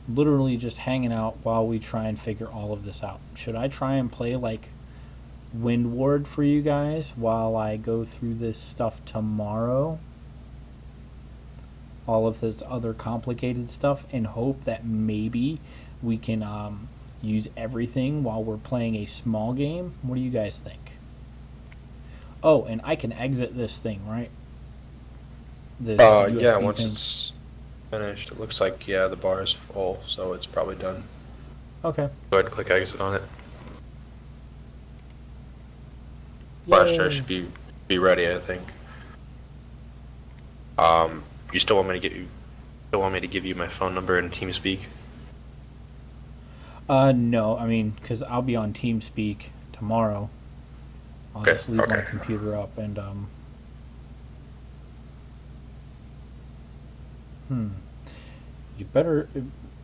literally just hanging out while we try and figure all of this out. Should I try and play like Windward for you guys while I go through this stuff tomorrow? All of this other complicated stuff, and hope that maybe we can um, use everything while we're playing a small game. What do you guys think? Oh, and I can exit this thing, right? This uh, yeah, once thing. it's finished, it looks like yeah the bar is full, so it's probably done. Okay. Go ahead and click exit on it. Flash Yay. drive should be be ready, I think. Um, you still want me to get you? Still want me to give you my phone number and TeamSpeak? Uh, no, I mean, because I'll be on TeamSpeak tomorrow. I'll Okay, just leave my computer up and, um. Hmm. You better.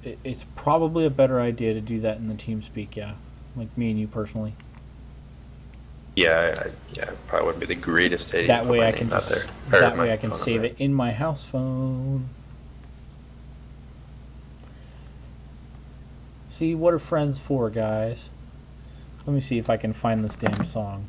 It, it's probably a better idea to do that in the TeamSpeak. yeah. Like me and you personally. Yeah, I, yeah, probably wouldn't be the greatest idea. that way I can. out there. that way I can save it in my house phone. See, what are friends for, guys? Let me see if I can find this damn song.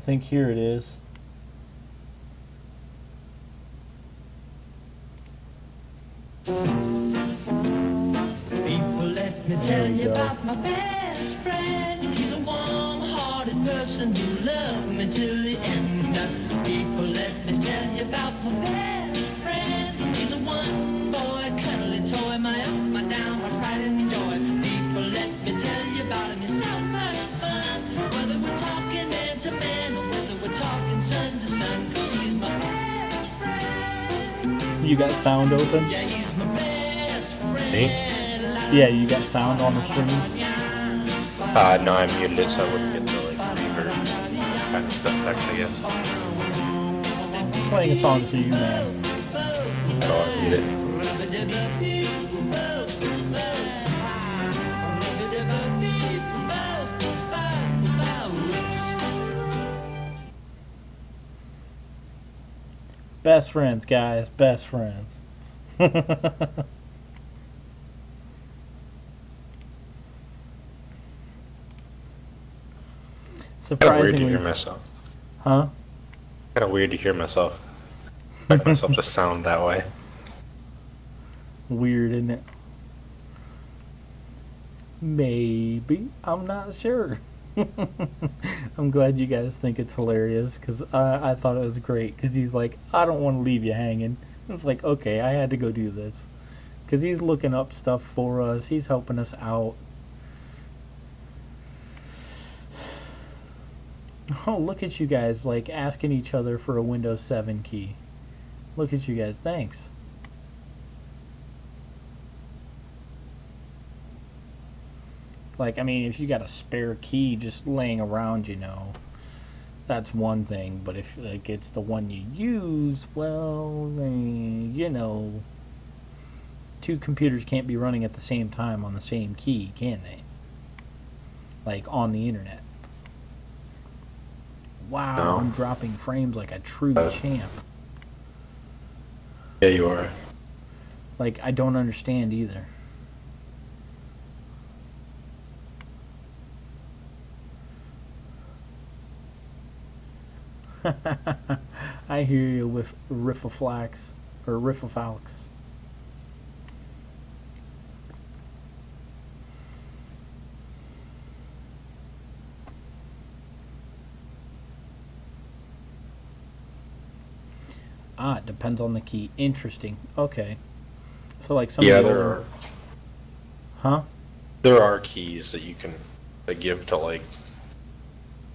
I think here it is. Sound open? Yeah, he's my best friend. Me? Yeah, you got sound on the stream? Uh, no, I muted it so I wouldn't get the like reverb kind of effect, I guess. I'm playing a song for you, man. So I mute it. Best friends, guys. Best friends. Kind of weird to Surprisingly, hear myself. huh? Kind of weird to hear myself. Expect myself to sound that way. Weird, isn't it? Maybe. I'm not sure. I'm glad you guys think it's hilarious because I, uh, I thought it was great because he's like, I don't want to leave you hanging. It's like, okay, I had to go do this. Because he's looking up stuff for us, he's helping us out. Oh, look at you guys, like, asking each other for a Windows 7 key. Look at you guys, thanks. Like, I mean, if you got a spare key just laying around, you know, that's one thing. But if, like, it's the one you use, well, eh, you know, two computers can't be running at the same time on the same key, can they? Like, on the internet. Wow, No. I'm dropping frames like a true Uh. champ. Yeah, you are. Like, I don't understand either. I hear you with Riffaflax or Riffafalx. Ah, it depends on the key. Interesting. Okay. So like some Yeah, there older- are Huh? there are keys that you can that give to like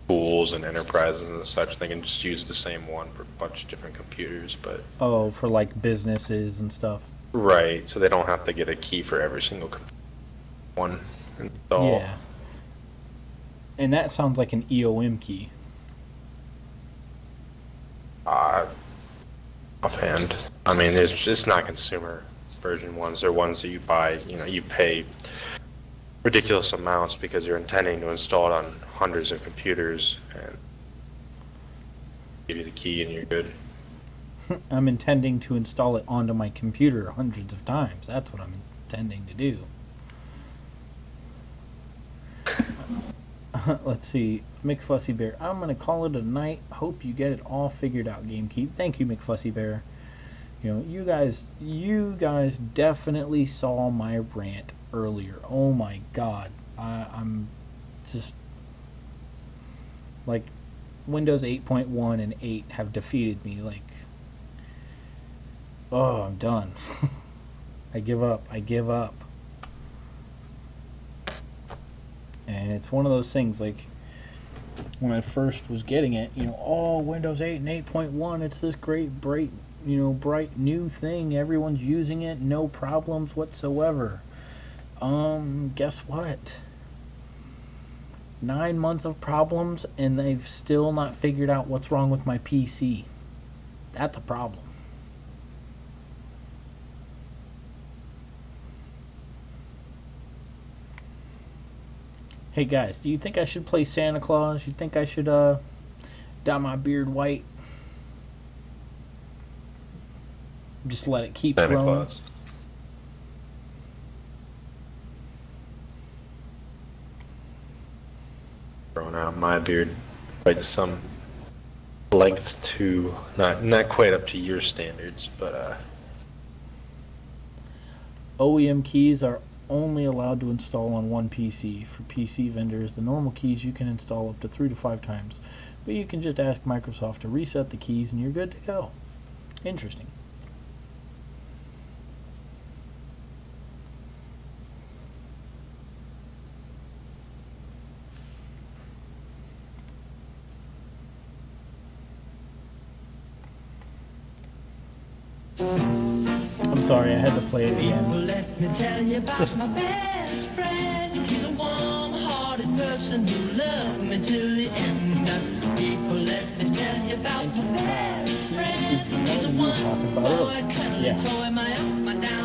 schools and enterprises and such. They can just use the same one for a bunch of different computers, but Oh, for like businesses and stuff. right, so they don't have to get a key for every single one install. Yeah. And that sounds like an EOM key. Uh, offhand. I mean, it's it's not consumer version ones. They're ones that you buy. You know, you pay ridiculous amounts because you're intending to install it on hundreds of computers and give you the key and you're good. I'm intending to install it onto my computer hundreds of times. That's what I'm intending to do. Let's see. McFussy Bear. I'm going to call it a night. Hope you get it all figured out, Gam3K3Y. Thank you, McFussy Bear. You know, you guys, you guys definitely saw my rant earlier. Oh my god. I, I'm just like Windows 8.1 and 8 have defeated me. Like, oh, I'm done. I give up. I give up. And it's one of those things like when I first was getting it, you know, oh, Windows 8 and 8.1, it's this great, bright, you know, bright new thing. Everyone's using it, no problems whatsoever. Um, guess what? Nine months of problems, and they've still not figured out what's wrong with my PC. That's a problem. Hey guys, do you think I should play Santa Claus? You think I should uh dye my beard white? Just let it keep Santa growing. Claus. Growing out my beard like some length to not not quite up to your standards, but uh OEM keys are only allowed to install on one PC. For PC vendors, the normal keys you can install up to three to five times, but you can just ask Microsoft to reset the keys and you're good to go. Interesting. Had to play it again. let me tell you about my best friend. He's a warm-hearted person who loved me till the end. People, let me tell you about my best friend. He's a one-boy cuddly Yeah. toy, my up, my down,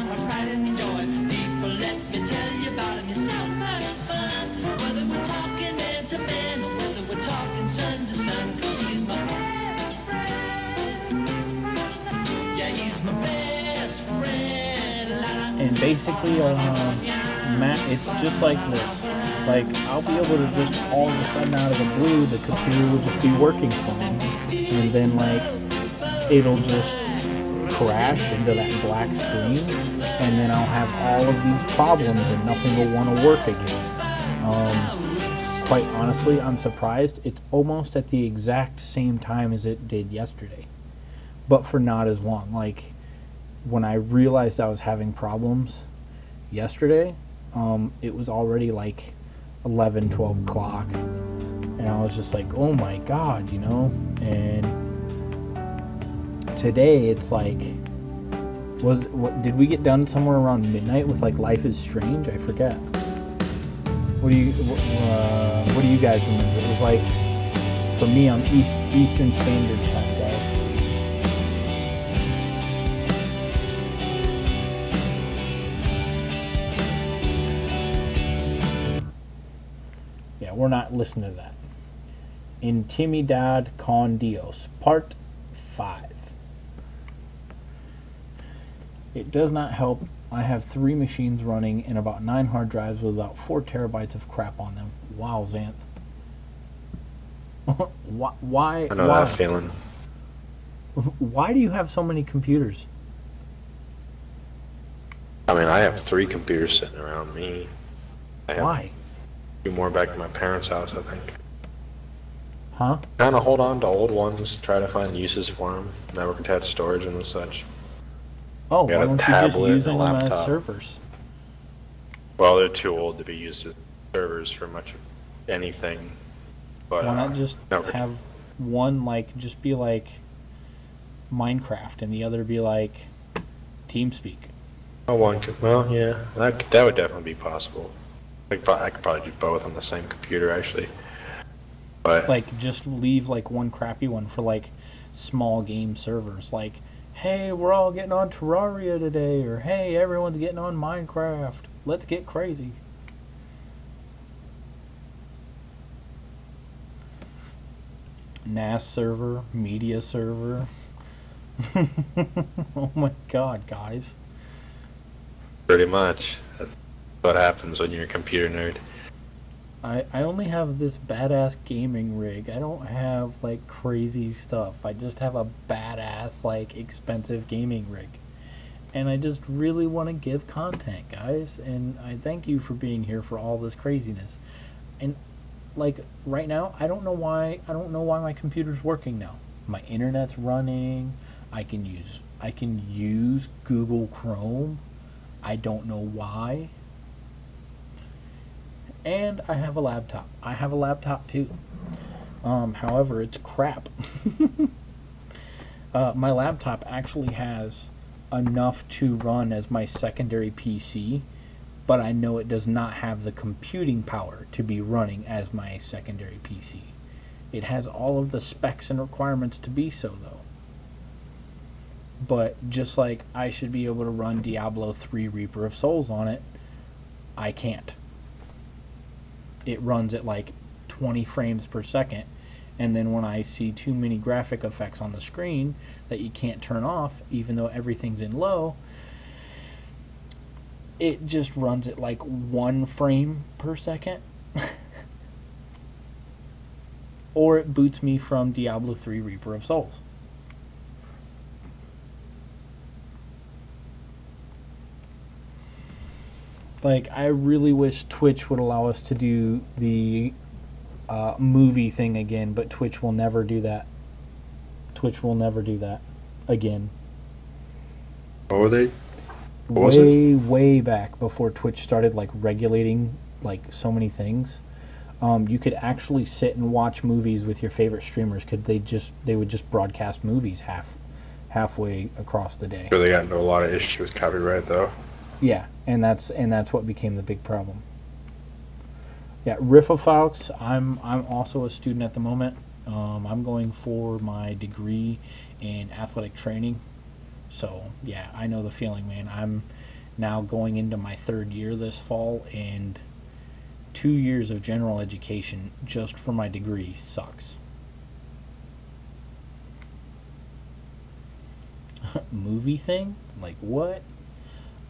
Basically, Matt, it's just like this. Like, I'll be able to just all of a sudden out of the blue, the computer will just be working me. And then, like, it'll just crash into that black screen. And then I'll have all of these problems and nothing will want to work again. Um, quite honestly, I'm surprised. It's almost at the exact same time as it did yesterday. But for not as long. Like, when I realized I was having problems yesterday, um, it was already like 11, 12 o'clock. And I was just like, oh my god, you know? And today it's like, was what, did we get done somewhere around midnight with like Life is Strange? I forget. What do you uh, what do you guys remember? It was like for me on East Eastern Standard Time, we're not listening to that. Intimidad con Dios, Part 5. It does not help. I have three machines running and about nine hard drives with about four terabytes of crap on them. Wow, Xanth. why? Why? I know why, that feeling. why do you have so many computers? I mean, I have three computers sitting around me. I have Why? Two more back to my parents' house, I think. Huh? Kind of hold on to old ones, try to find uses for them, network attached storage and such. Oh, why don't you just use and using a them as servers? Well, they're too old to be used as servers for much of anything. But Why uh, not just network- have one like just be like Minecraft and the other be like TeamSpeak? Oh, one could, well, yeah, that that would definitely be possible. Like, pro- I could probably do both on the same computer, actually. But Like just leave like one crappy one for like small game servers. Like, hey, we're all getting on Terraria today, or hey, everyone's getting on Minecraft. Let's get crazy. NAS server, media server. oh my god, guys. pretty much, what happens when you're a computer nerd. I, I only have this badass gaming rig. I don't have like crazy stuff. I just have a badass like expensive gaming rig. And I just really want to give content, guys. And I thank you for being here for all this craziness. And like right now, I don't know why I don't know why my computer's working now. My internet's running. I can use I can use Google Chrome. I don't know why and I have a laptop. I have a laptop too. Um, however, it's crap. uh, my laptop actually has enough to run as my secondary PC, but I know it does not have the computing power to be running as my secondary PC. It has all of the specs and requirements to be so, though. But just like I should be able to run Diablo 3 Reaper of Souls on it, I can't it runs at like 20 frames per second. And then when i see too many graphic effects on the screen that you can't turn off even though everything's in low it just runs at like one frame per second. Or it boots me from diablo 3 reaper of souls like i really wish twitch would allow us to do the uh, movie thing again but twitch will never do that twitch will never do that again What were they? What way way back before twitch started like regulating like so many things um, you could actually sit and watch movies with your favorite streamers could they just they would just broadcast movies half halfway across the day Sure, they got into a lot of issues with copyright, though. Yeah, and that's and that's what became the big problem. Yeah, Riffafaux. I'm I'm also a student at the moment. Um, I'm going for my degree in athletic training. So yeah, I know the feeling, man. I'm now going into my third year this fall, and two years of general education just for my degree sucks. Movie thing? Like what?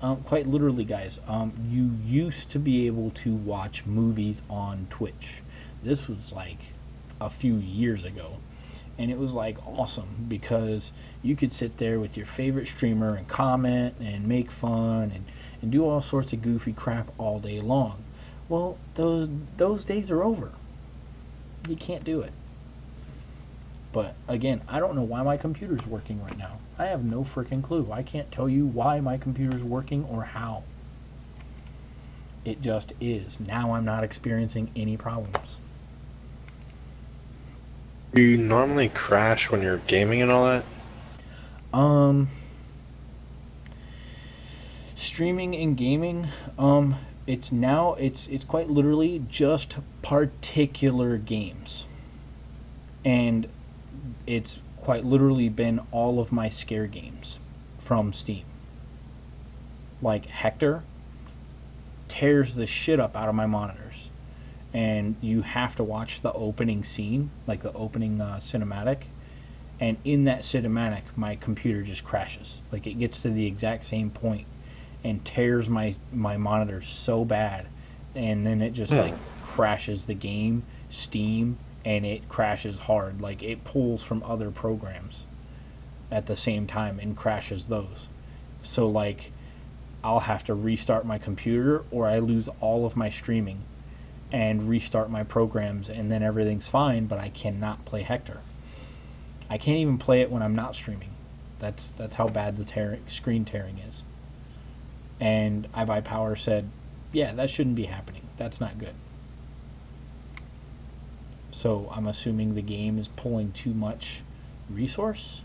Um, quite literally, guys, um, you used to be able to watch movies on Twitch. This was like a few years ago. And it was like awesome because you could sit there with your favorite streamer and comment and make fun and, and do all sorts of goofy crap all day long. Well, those those days are over. You can't do it. But again, I don't know why my computer's working right now. I have no freaking clue. I can't tell you why my computer's working or how. It just is. Now I'm not experiencing any problems. Do you normally crash when you're gaming and all that? Um streaming and gaming, um it's now it's it's quite literally just particular games. And it's quite literally been all of my scare games from Steam. Like Hektor tears the shit up out of my monitors. And you have to watch the opening scene, like the opening uh, cinematic. And in that cinematic, my computer just crashes. Like it gets to the exact same point and tears my, my monitor so bad. And then it just like crashes the game, Steam, and it crashes hard. Like it pulls from other programs at the same time and crashes those. So like I'll have to restart my computer or I lose all of my streaming and restart my programs and then everything's fine, but I cannot play Hektor. I can't even play it when I'm not streaming. That's that's how bad the screen tearing is. And iBuyPower said, "Yeah, that shouldn't be happening. That's not good." So I'm assuming the game is pulling too much resource.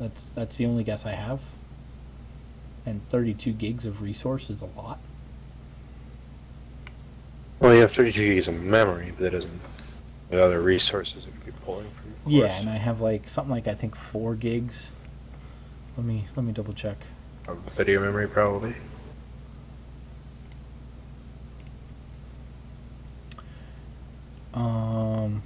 That's that's the only guess I have. And 32 gigs of resource is a lot. Well, you have 32 gigs of memory, but that doesn't. The other resources it could be pulling from. Yeah, and I have like something like I think 4 gigs. Let me let me double check. Of video memory, probably. Um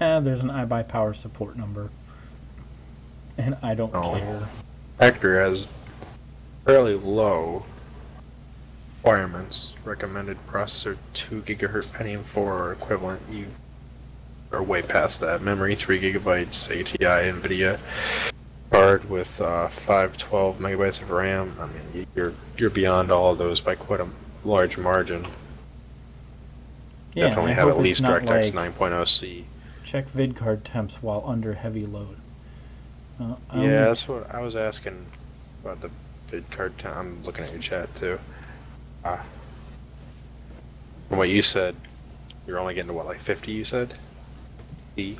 Ah, there's an iBuyPower support number. And I don't Oh. care. Hektor has fairly low requirements. Recommended processor 2 gigahertz Pentium 4 or equivalent. You are way past that. Memory 3 gigabytes, ATI NVIDIA card with uh, 512 megabytes of RAM. I mean, you- you're you're beyond all of those by quite a large margin. Yeah, Definitely have at least DirectX like 9.0C. check vid card temps while under heavy load. Uh, only- Yeah, that's what I was asking about the vid card. I'm looking at your chat too. Ah. From what you said, you're only getting to what, like 50? You said. E.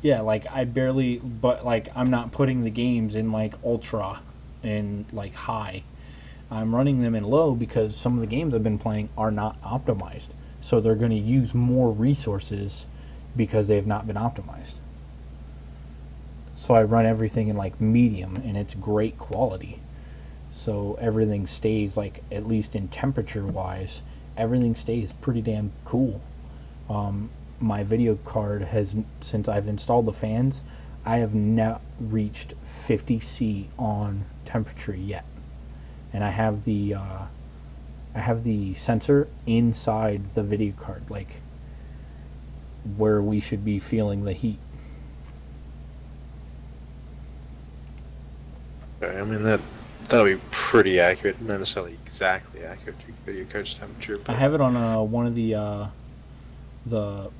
Yeah, like I barely, but like I'm not putting the games in like ultra and like high. I'm running them in low because some of the games I've been playing are not optimized. So they're going to use more resources because they have not been optimized. So I run everything in like medium and it's great quality. So everything stays like at least in temperature wise, everything stays pretty damn cool. Um, my video card has since I've installed the fans, I have not reached 50C on temperature yet, and I have the uh, I have the sensor inside the video card, like where we should be feeling the heat. Okay, I mean that that'll be pretty accurate, not necessarily exactly accurate to video card's temperature. But I have it on uh, one of the uh, the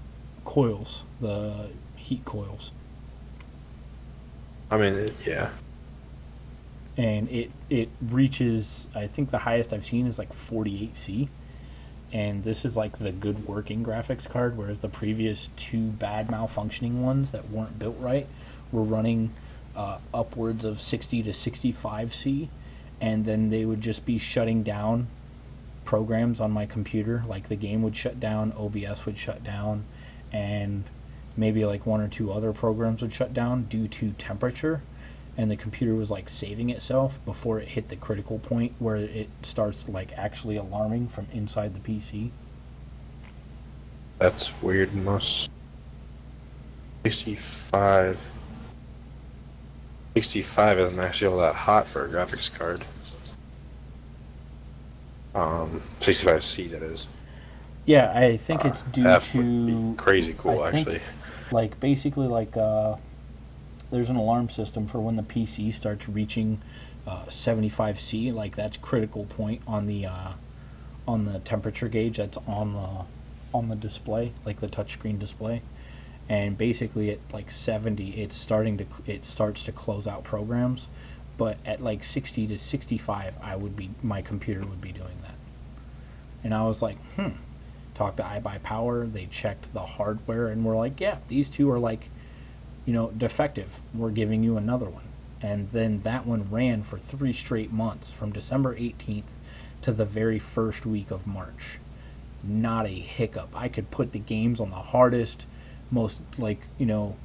coils, the heat coils. I mean, it, yeah. and it it reaches I think the highest I've seen is like 48C and this is like the good working graphics card whereas the previous two bad malfunctioning ones that weren't built right were running uh, upwards of 60 to 65C and then they would just be shutting down programs on my computer like the game would shut down OBS would shut down and maybe like one or two other programs would shut down due to temperature and the computer was like saving itself before it hit the critical point where it starts like actually alarming from inside the PC. That's weird. Most 65. 65 isn't actually all that hot for a graphics card. Um, 65C that is. Yeah, I think it's due F to crazy cool I think- actually. like basically like uh, there's an alarm system for when the PC starts reaching uh, 75C, like that's critical point on the uh, on the temperature gauge that's on the on the display, like the touchscreen display. And basically, at like 70, it's starting to it starts to close out programs, but at like 60 to 65, I would be my computer would be doing that. And I was like, hmm. Talked to iBuyPower, they checked the hardware, and we're like, yeah, these two are like, you know, defective. We're giving you another one. And then that one ran for three straight months from December 18th to the very first week of March. Not a hiccup. I could put the games on the hardest, most like, you know,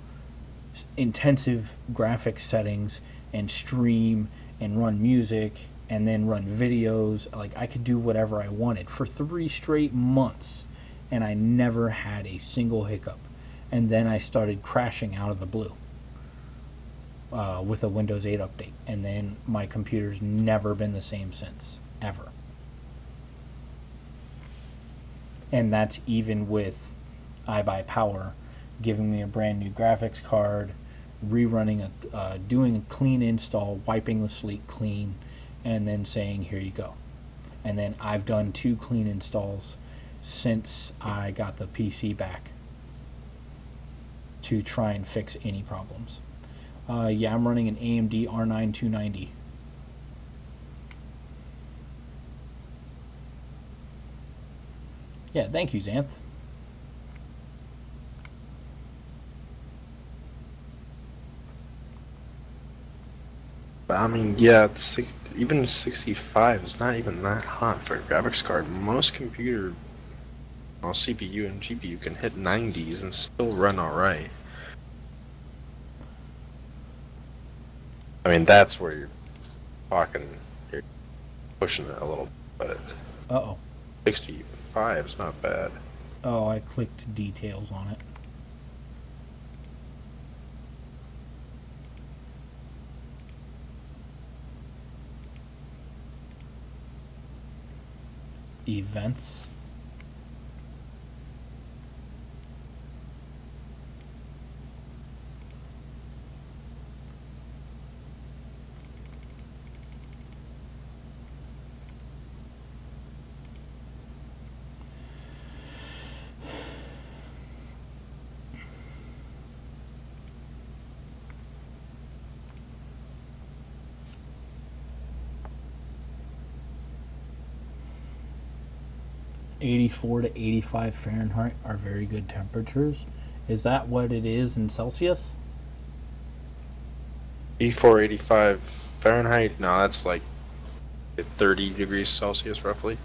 intensive graphics settings and stream and run music and then run videos. Like I could do whatever I wanted for three straight months and I never had a single hiccup. And then I started crashing out of the blue uh, with a Windows 8 update. And then my computer's never been the same since, ever. And that's even with iBuyPower giving me a brand new graphics card, rerunning a, uh, doing a clean install, wiping the slate clean, and then saying, here you go. And then I've done two clean installs since I got the PC back to try and fix any problems. Uh, yeah, I'm running an AMD R9 290. Yeah, thank you, Xanth. I mean, yeah, it's even 65 is not even that hot for a graphics card. Most computer, well, CPU and GPU can hit 90s and still run alright. I mean, that's where you're talking, you're pushing it a little, but Uh oh. 65 is not bad. Oh, I clicked details on it. Events. Eighty-four to eighty-five Fahrenheit are very good temperatures. Is that what it is in Celsius? 84, 85 Fahrenheit, no, that's like 30 degrees Celsius roughly.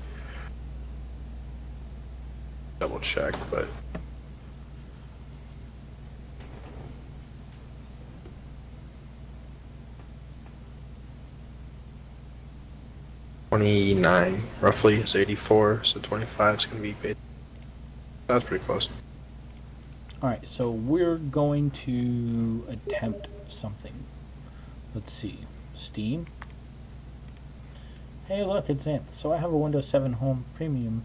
Double check, but Twenty-nine roughly is eighty-four, so twenty-five is gonna be. ba- That's pretty close. All right, so we're going to attempt something. Let's see. Steam. Hey, look, it's Xanth. So I have a Windows 7 Home Premium.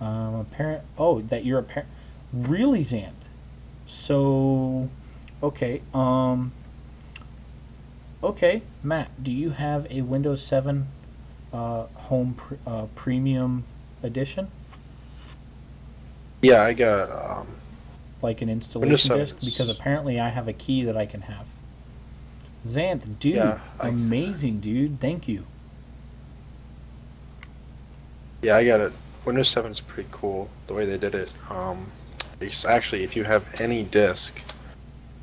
Um, apparent. Oh, that you're a parent. Really, Xanth? So, okay. Um. Okay, Matt. Do you have a Windows 7 uh, Home pr- uh, Premium edition? Yeah, I got um, like an installation 7 disk because apparently I have a key that I can have. Xanth, dude, Yeah, I- amazing, dude. Thank you. Yeah, I got it. Windows 7 is pretty cool the way they did it. Um, it's actually, if you have any disk,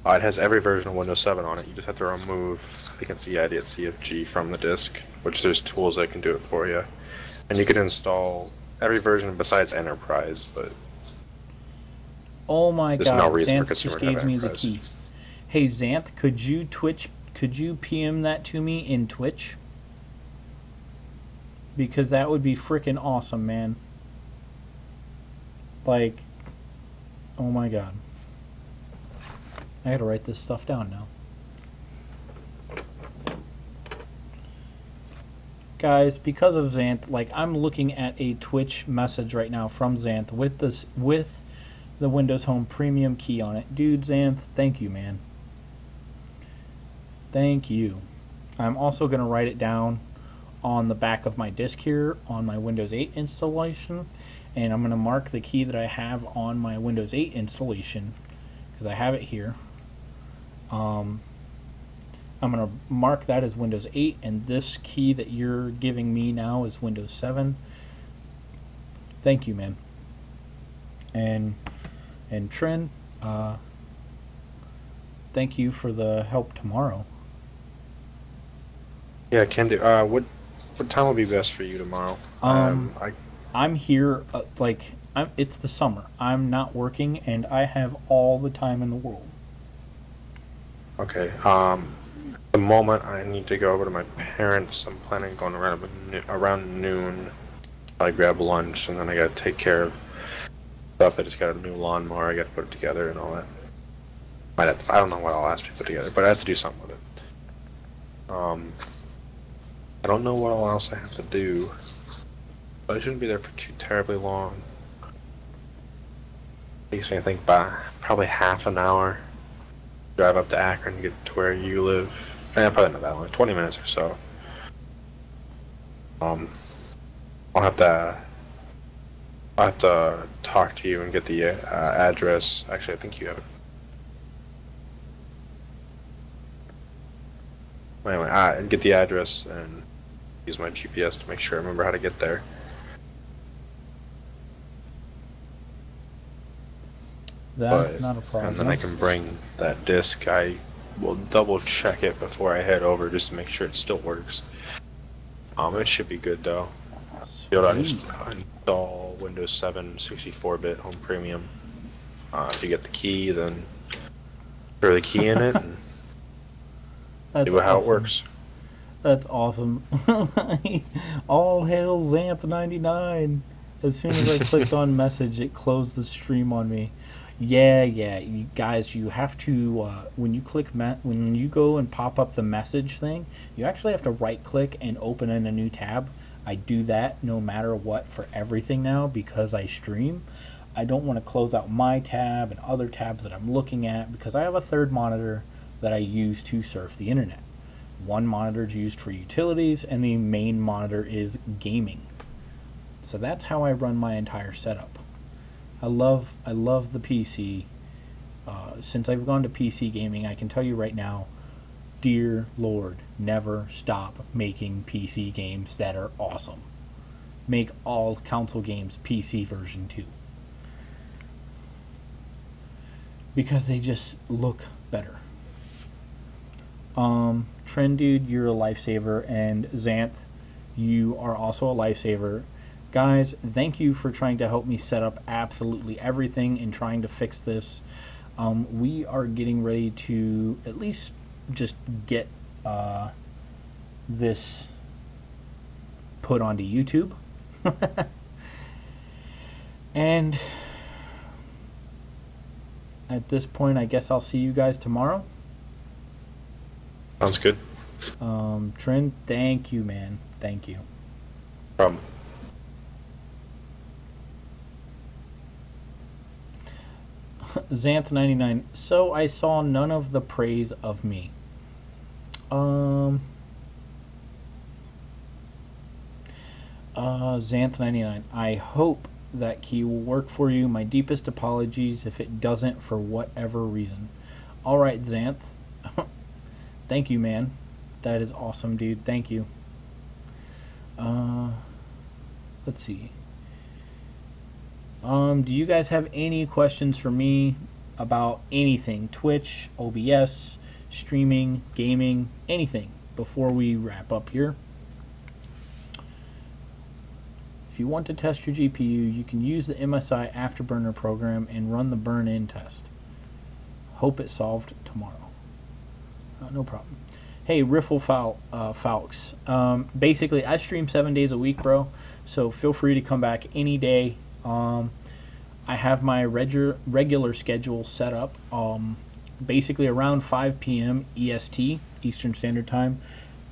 uh, it has every version of Windows 7 on it. You just have to remove, I think it's the EI.CFG from the disk, which there's tools that can do it for you. And you can install every version besides Enterprise, but Oh my There's god, no reason Xanth just gave me the key. Hey Xanth, could you Twitch could you PM that to me in Twitch? Because that would be freaking awesome, man. Like oh my god. I gotta write this stuff down now. Guys, because of Xanth, like I'm looking at a Twitch message right now from Xanth with this with the Windows Home Premium key on it. Dude, Xanth, thank you, man. Thank you. I'm also going to write it down on the back of my disk here on my Windows 8 installation. And I'm going to mark the key that I have on my Windows 8 installation because I have it here. Um, I'm going to mark that as Windows 8 and this key that you're giving me now is Windows 7. Thank you, man. And and Trin, uh, thank you for the help tomorrow. Yeah, can do. Uh, what what time will be best for you tomorrow? Um, I I'm here, uh, like, I'm, it's the summer. I'm not working, and I have all the time in the world. Okay. Um, at the moment I need to go over to my parents. I'm planning on going around around noon. I grab lunch and then I gotta take care of stuff. I just got a new lawnmower. I got to put it together and all that. Might have to, I don't know what I'll ask to put together, but I have to do something with it. Um, I don't know what else I have to do. But I shouldn't be there for too terribly long. Takes me, I think, by probably half an hour. Drive up to Akron, get to where you live. Eh, probably not that long. Twenty minutes or so. Um, I'll have to. I'll have to talk to you and get the uh, address. Actually, I think you have it. Anyway, uh, get the address and use my GPS to make sure I remember how to get there. That's But- not a problem. And then I can bring that disc. I will double check it before I head over just to make sure it still works. Um, it should be good though. Be able to Sweet. install Windows 7 64-bit Home Premium. Uh, if you get the key, then throw the key in it and That's see how it works. That's awesome. All hail Xanth99. As soon as I clicked on message, it closed the stream on me. Yeah, yeah, you guys, you have to uh, when you click when you go and pop up the message thing, you actually have to right click and open in a new tab. I do that no matter what for everything now because I stream. I don't want to close out my tab and other tabs that I'm looking at because I have a third monitor that I use to surf the internet. One monitor is used for utilities, and the main monitor is gaming. So that's how I run my entire setup. I love I love the PC. Uh, since I've gone to PC gaming, I can tell you right now, dear Lord, never stop making PC games that are awesome. Make all console games PC version 2. Because they just look better. Um, Trent Dude, you're a lifesaver, and Xanth, you are also a lifesaver. Guys, thank you for trying to help me set up absolutely everything and trying to fix this. Um, we are getting ready to at least just get uh, this put onto YouTube. and at this point, I guess I'll see you guys tomorrow. Sounds good. Um, Trent, thank you, man. Thank you. Problem. Xanth99. So I saw none of the praise of me. Um. Uh, Xanth99. I hope that key will work for you. My deepest apologies if it doesn't for whatever reason. Alright, Xanth. Thank you, man. That is awesome, dude. Thank you. Uh, let's see. Um, do you guys have any questions for me about anything? Twitch, OBS, streaming, gaming, anything before we wrap up here? If you want to test your GPU, you can use the MSI Afterburner program and run the burn-in test. Hope it solved tomorrow. Uh, no problem. Hey, Riffle Fal- uh. Um, basically, I stream seven days a week, bro. So feel free to come back any day. Um, I have my regu- regular schedule set up. Um, basically around 5 p.m. EST, Eastern Standard Time.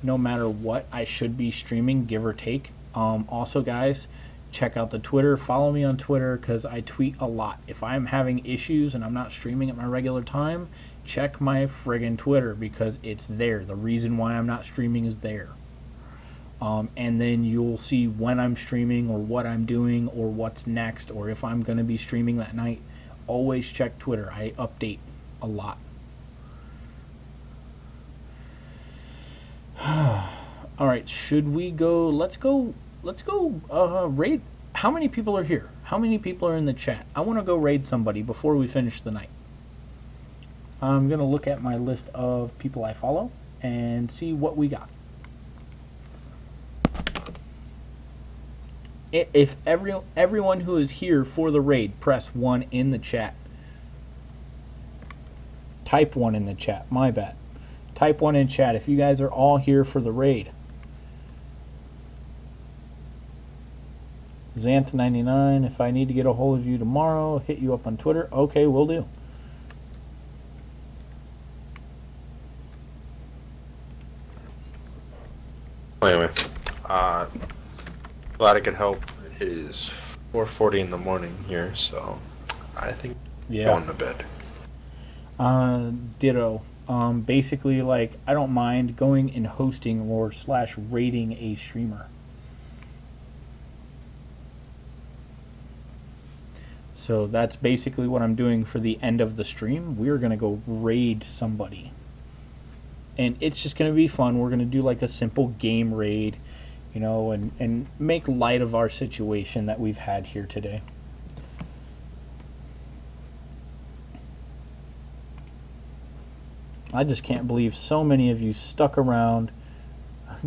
No matter what, I should be streaming, give or take. Um, also, guys, check out the Twitter. Follow me on Twitter because I tweet a lot. If I'm having issues and I'm not streaming at my regular time, check my friggin' Twitter because it's there. The reason why I'm not streaming is there. Um, and then you'll see when I'm streaming or what I'm doing or what's next or if I'm going to be streaming that night. Always check Twitter. I update a lot. All right, should we go? Let's go. Let's go. Uh, raid. How many people are here? How many people are in the chat? I want to go raid somebody before we finish the night. I'm gonna look at my list of people I follow and see what we got. If every everyone who is here for the raid, press one in the chat. Type one in the chat. My bad. Type one in chat if you guys are all here for the raid. Xanth99, if I need to get a hold of you tomorrow, hit you up on Twitter. Okay, we'll do. Anyway, glad I could help. It is 4:40 in the morning here, so I think yeah. going to bed. Uh, ditto. Um, basically, like I don't mind going and hosting or slash rating a streamer. So that's basically what I'm doing for the end of the stream. We're gonna go raid somebody, and it's just gonna be fun. We're gonna do like a simple game raid, you know, and and make light of our situation that we've had here today. I just can't believe so many of you stuck around.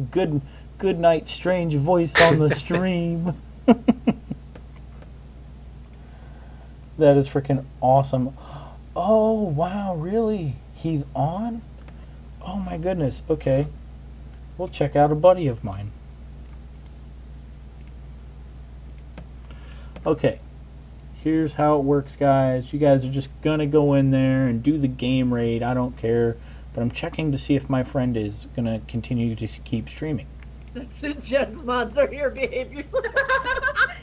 Good good night, strange voice on the stream. that is freaking awesome. Oh, wow, really? He's on? Oh my goodness. Okay. We'll check out a buddy of mine. Okay. Here's how it works, guys. You guys are just gonna go in there and do the game raid. I don't care, but I'm checking to see if my friend is gonna continue to keep streaming. That's it. Jen's mods are here. Behave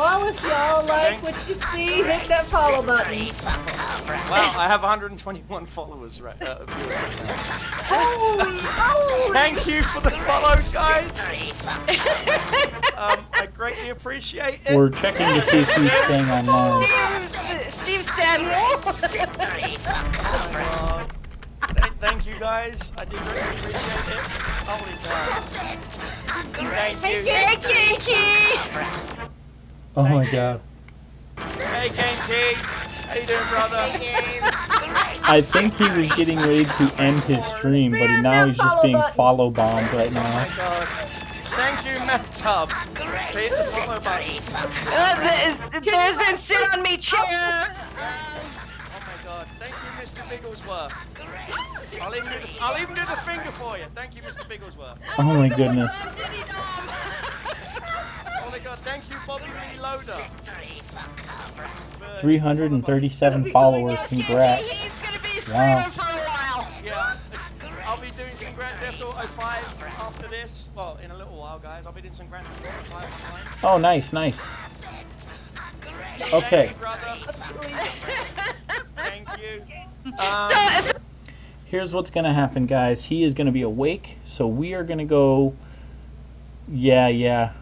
well, if y'all like what you see, hit that follow button. Well, I have 121 followers right, uh, viewers right now. Holy, holy! Thank you for the follows, guys. um, I greatly appreciate it. We're checking to see if he's staying online. Steve, Steve Samuel. Uh, th- thank you guys. I do greatly appreciate it. Holy cow. Thank you. Hey, Kinky! Oh my god. Hey, Genki. How you doing, brother? I think he was getting ready to end his stream, but now he's just being follow bombed right now. Oh now. my god. Thank you, Mahtub. Hit the follow button. Uh, there's been shit on me, chair. Oh my god. Thank you, Mr. Bigglesworth. I'll even, do the, I'll even do the finger for you. Thank you, Mr. Bigglesworth. Oh my goodness. Oh thank you, Bobby Lee Loader. 337 followers. Congrats. Wow. Yeah, I'll be doing some Grand Theft Auto 5 after this. Well, in a little while, guys. I'll be doing some Grand Theft Auto 5 online. Oh, nice, nice. Okay. Thank. Thank you. Um, Here's what's going to happen, guys. He is going to be awake, so we are going to go. Yeah, yeah.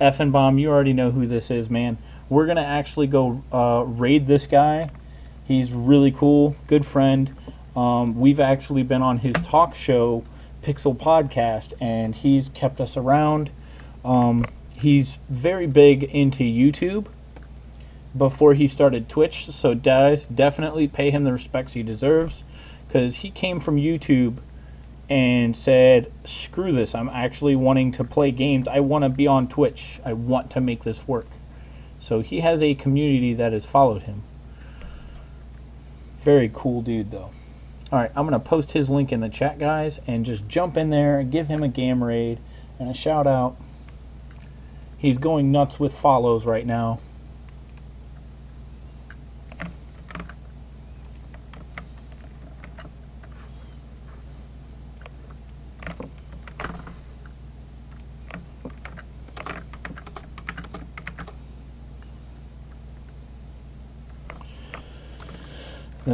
Effenbaum, you already know who this is, man. We're going to actually go uh, raid this guy. He's really cool, good friend. Um, we've actually been on his talk show, Pixel Podcast, and he's kept us around. Um, he's very big into YouTube before he started Twitch, so guys, definitely pay him the respects he deserves because he came from YouTube and said, "Screw this! I'm actually wanting to play games. I want to be on Twitch. I want to make this work." So he has a community that has followed him. Very cool dude, though. All right, I'm gonna post his link in the chat, guys, and just jump in there and give him a game raid and a shout out. He's going nuts with follows right now.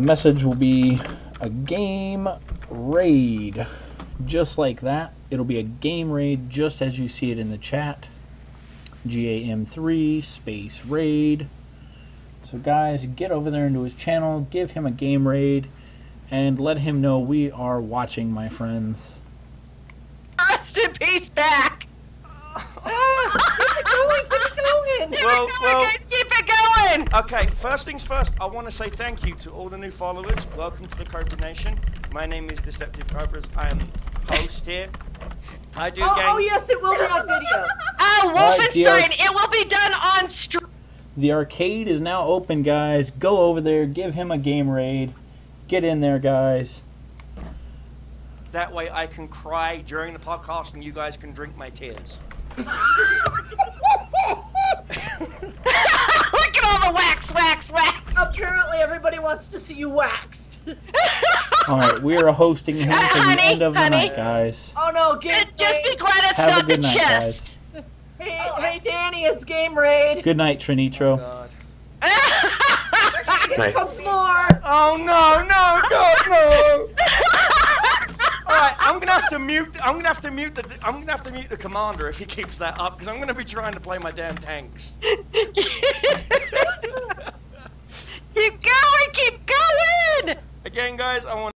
The message will be a game raid. Just like that. It'll be a game raid just as you see it in the chat. GAM3 space raid. So guys, get over there into his channel, give him a game raid, and let him know we are watching, my friends. Rest in peace back. going, keep it going. Well, well, Keep it going. okay. First things first. I want to say thank you to all the new followers. Welcome to the Cobra Nation. My name is Deceptive Cobras. I am host here. I do Oh, game. oh, yes, it will be on video. Oh, Right, Wolfenstein. dear. It will be done on stream. The arcade is now open, guys. Go over there, give him a game raid. Get in there, guys. That way I can cry during the podcast and you guys can drink my tears. Look at all the wax, wax, wax. Apparently, everybody wants to see you waxed. All right, we are hosting him uh, to the end of the night, guys. Oh no, get Just be glad it's Have a not the night, chest. Hey, hey, Danny, it's game raid. Good night, Trinitro. Oh, God. Here Night. comes more. Oh no, no, God, no! right, I'm gonna have to mute. I'm gonna have to mute the. I'm gonna have to mute the commander if he keeps that up, because I'm gonna be trying to play my damn tanks. keep going, keep going. Again, guys, I want.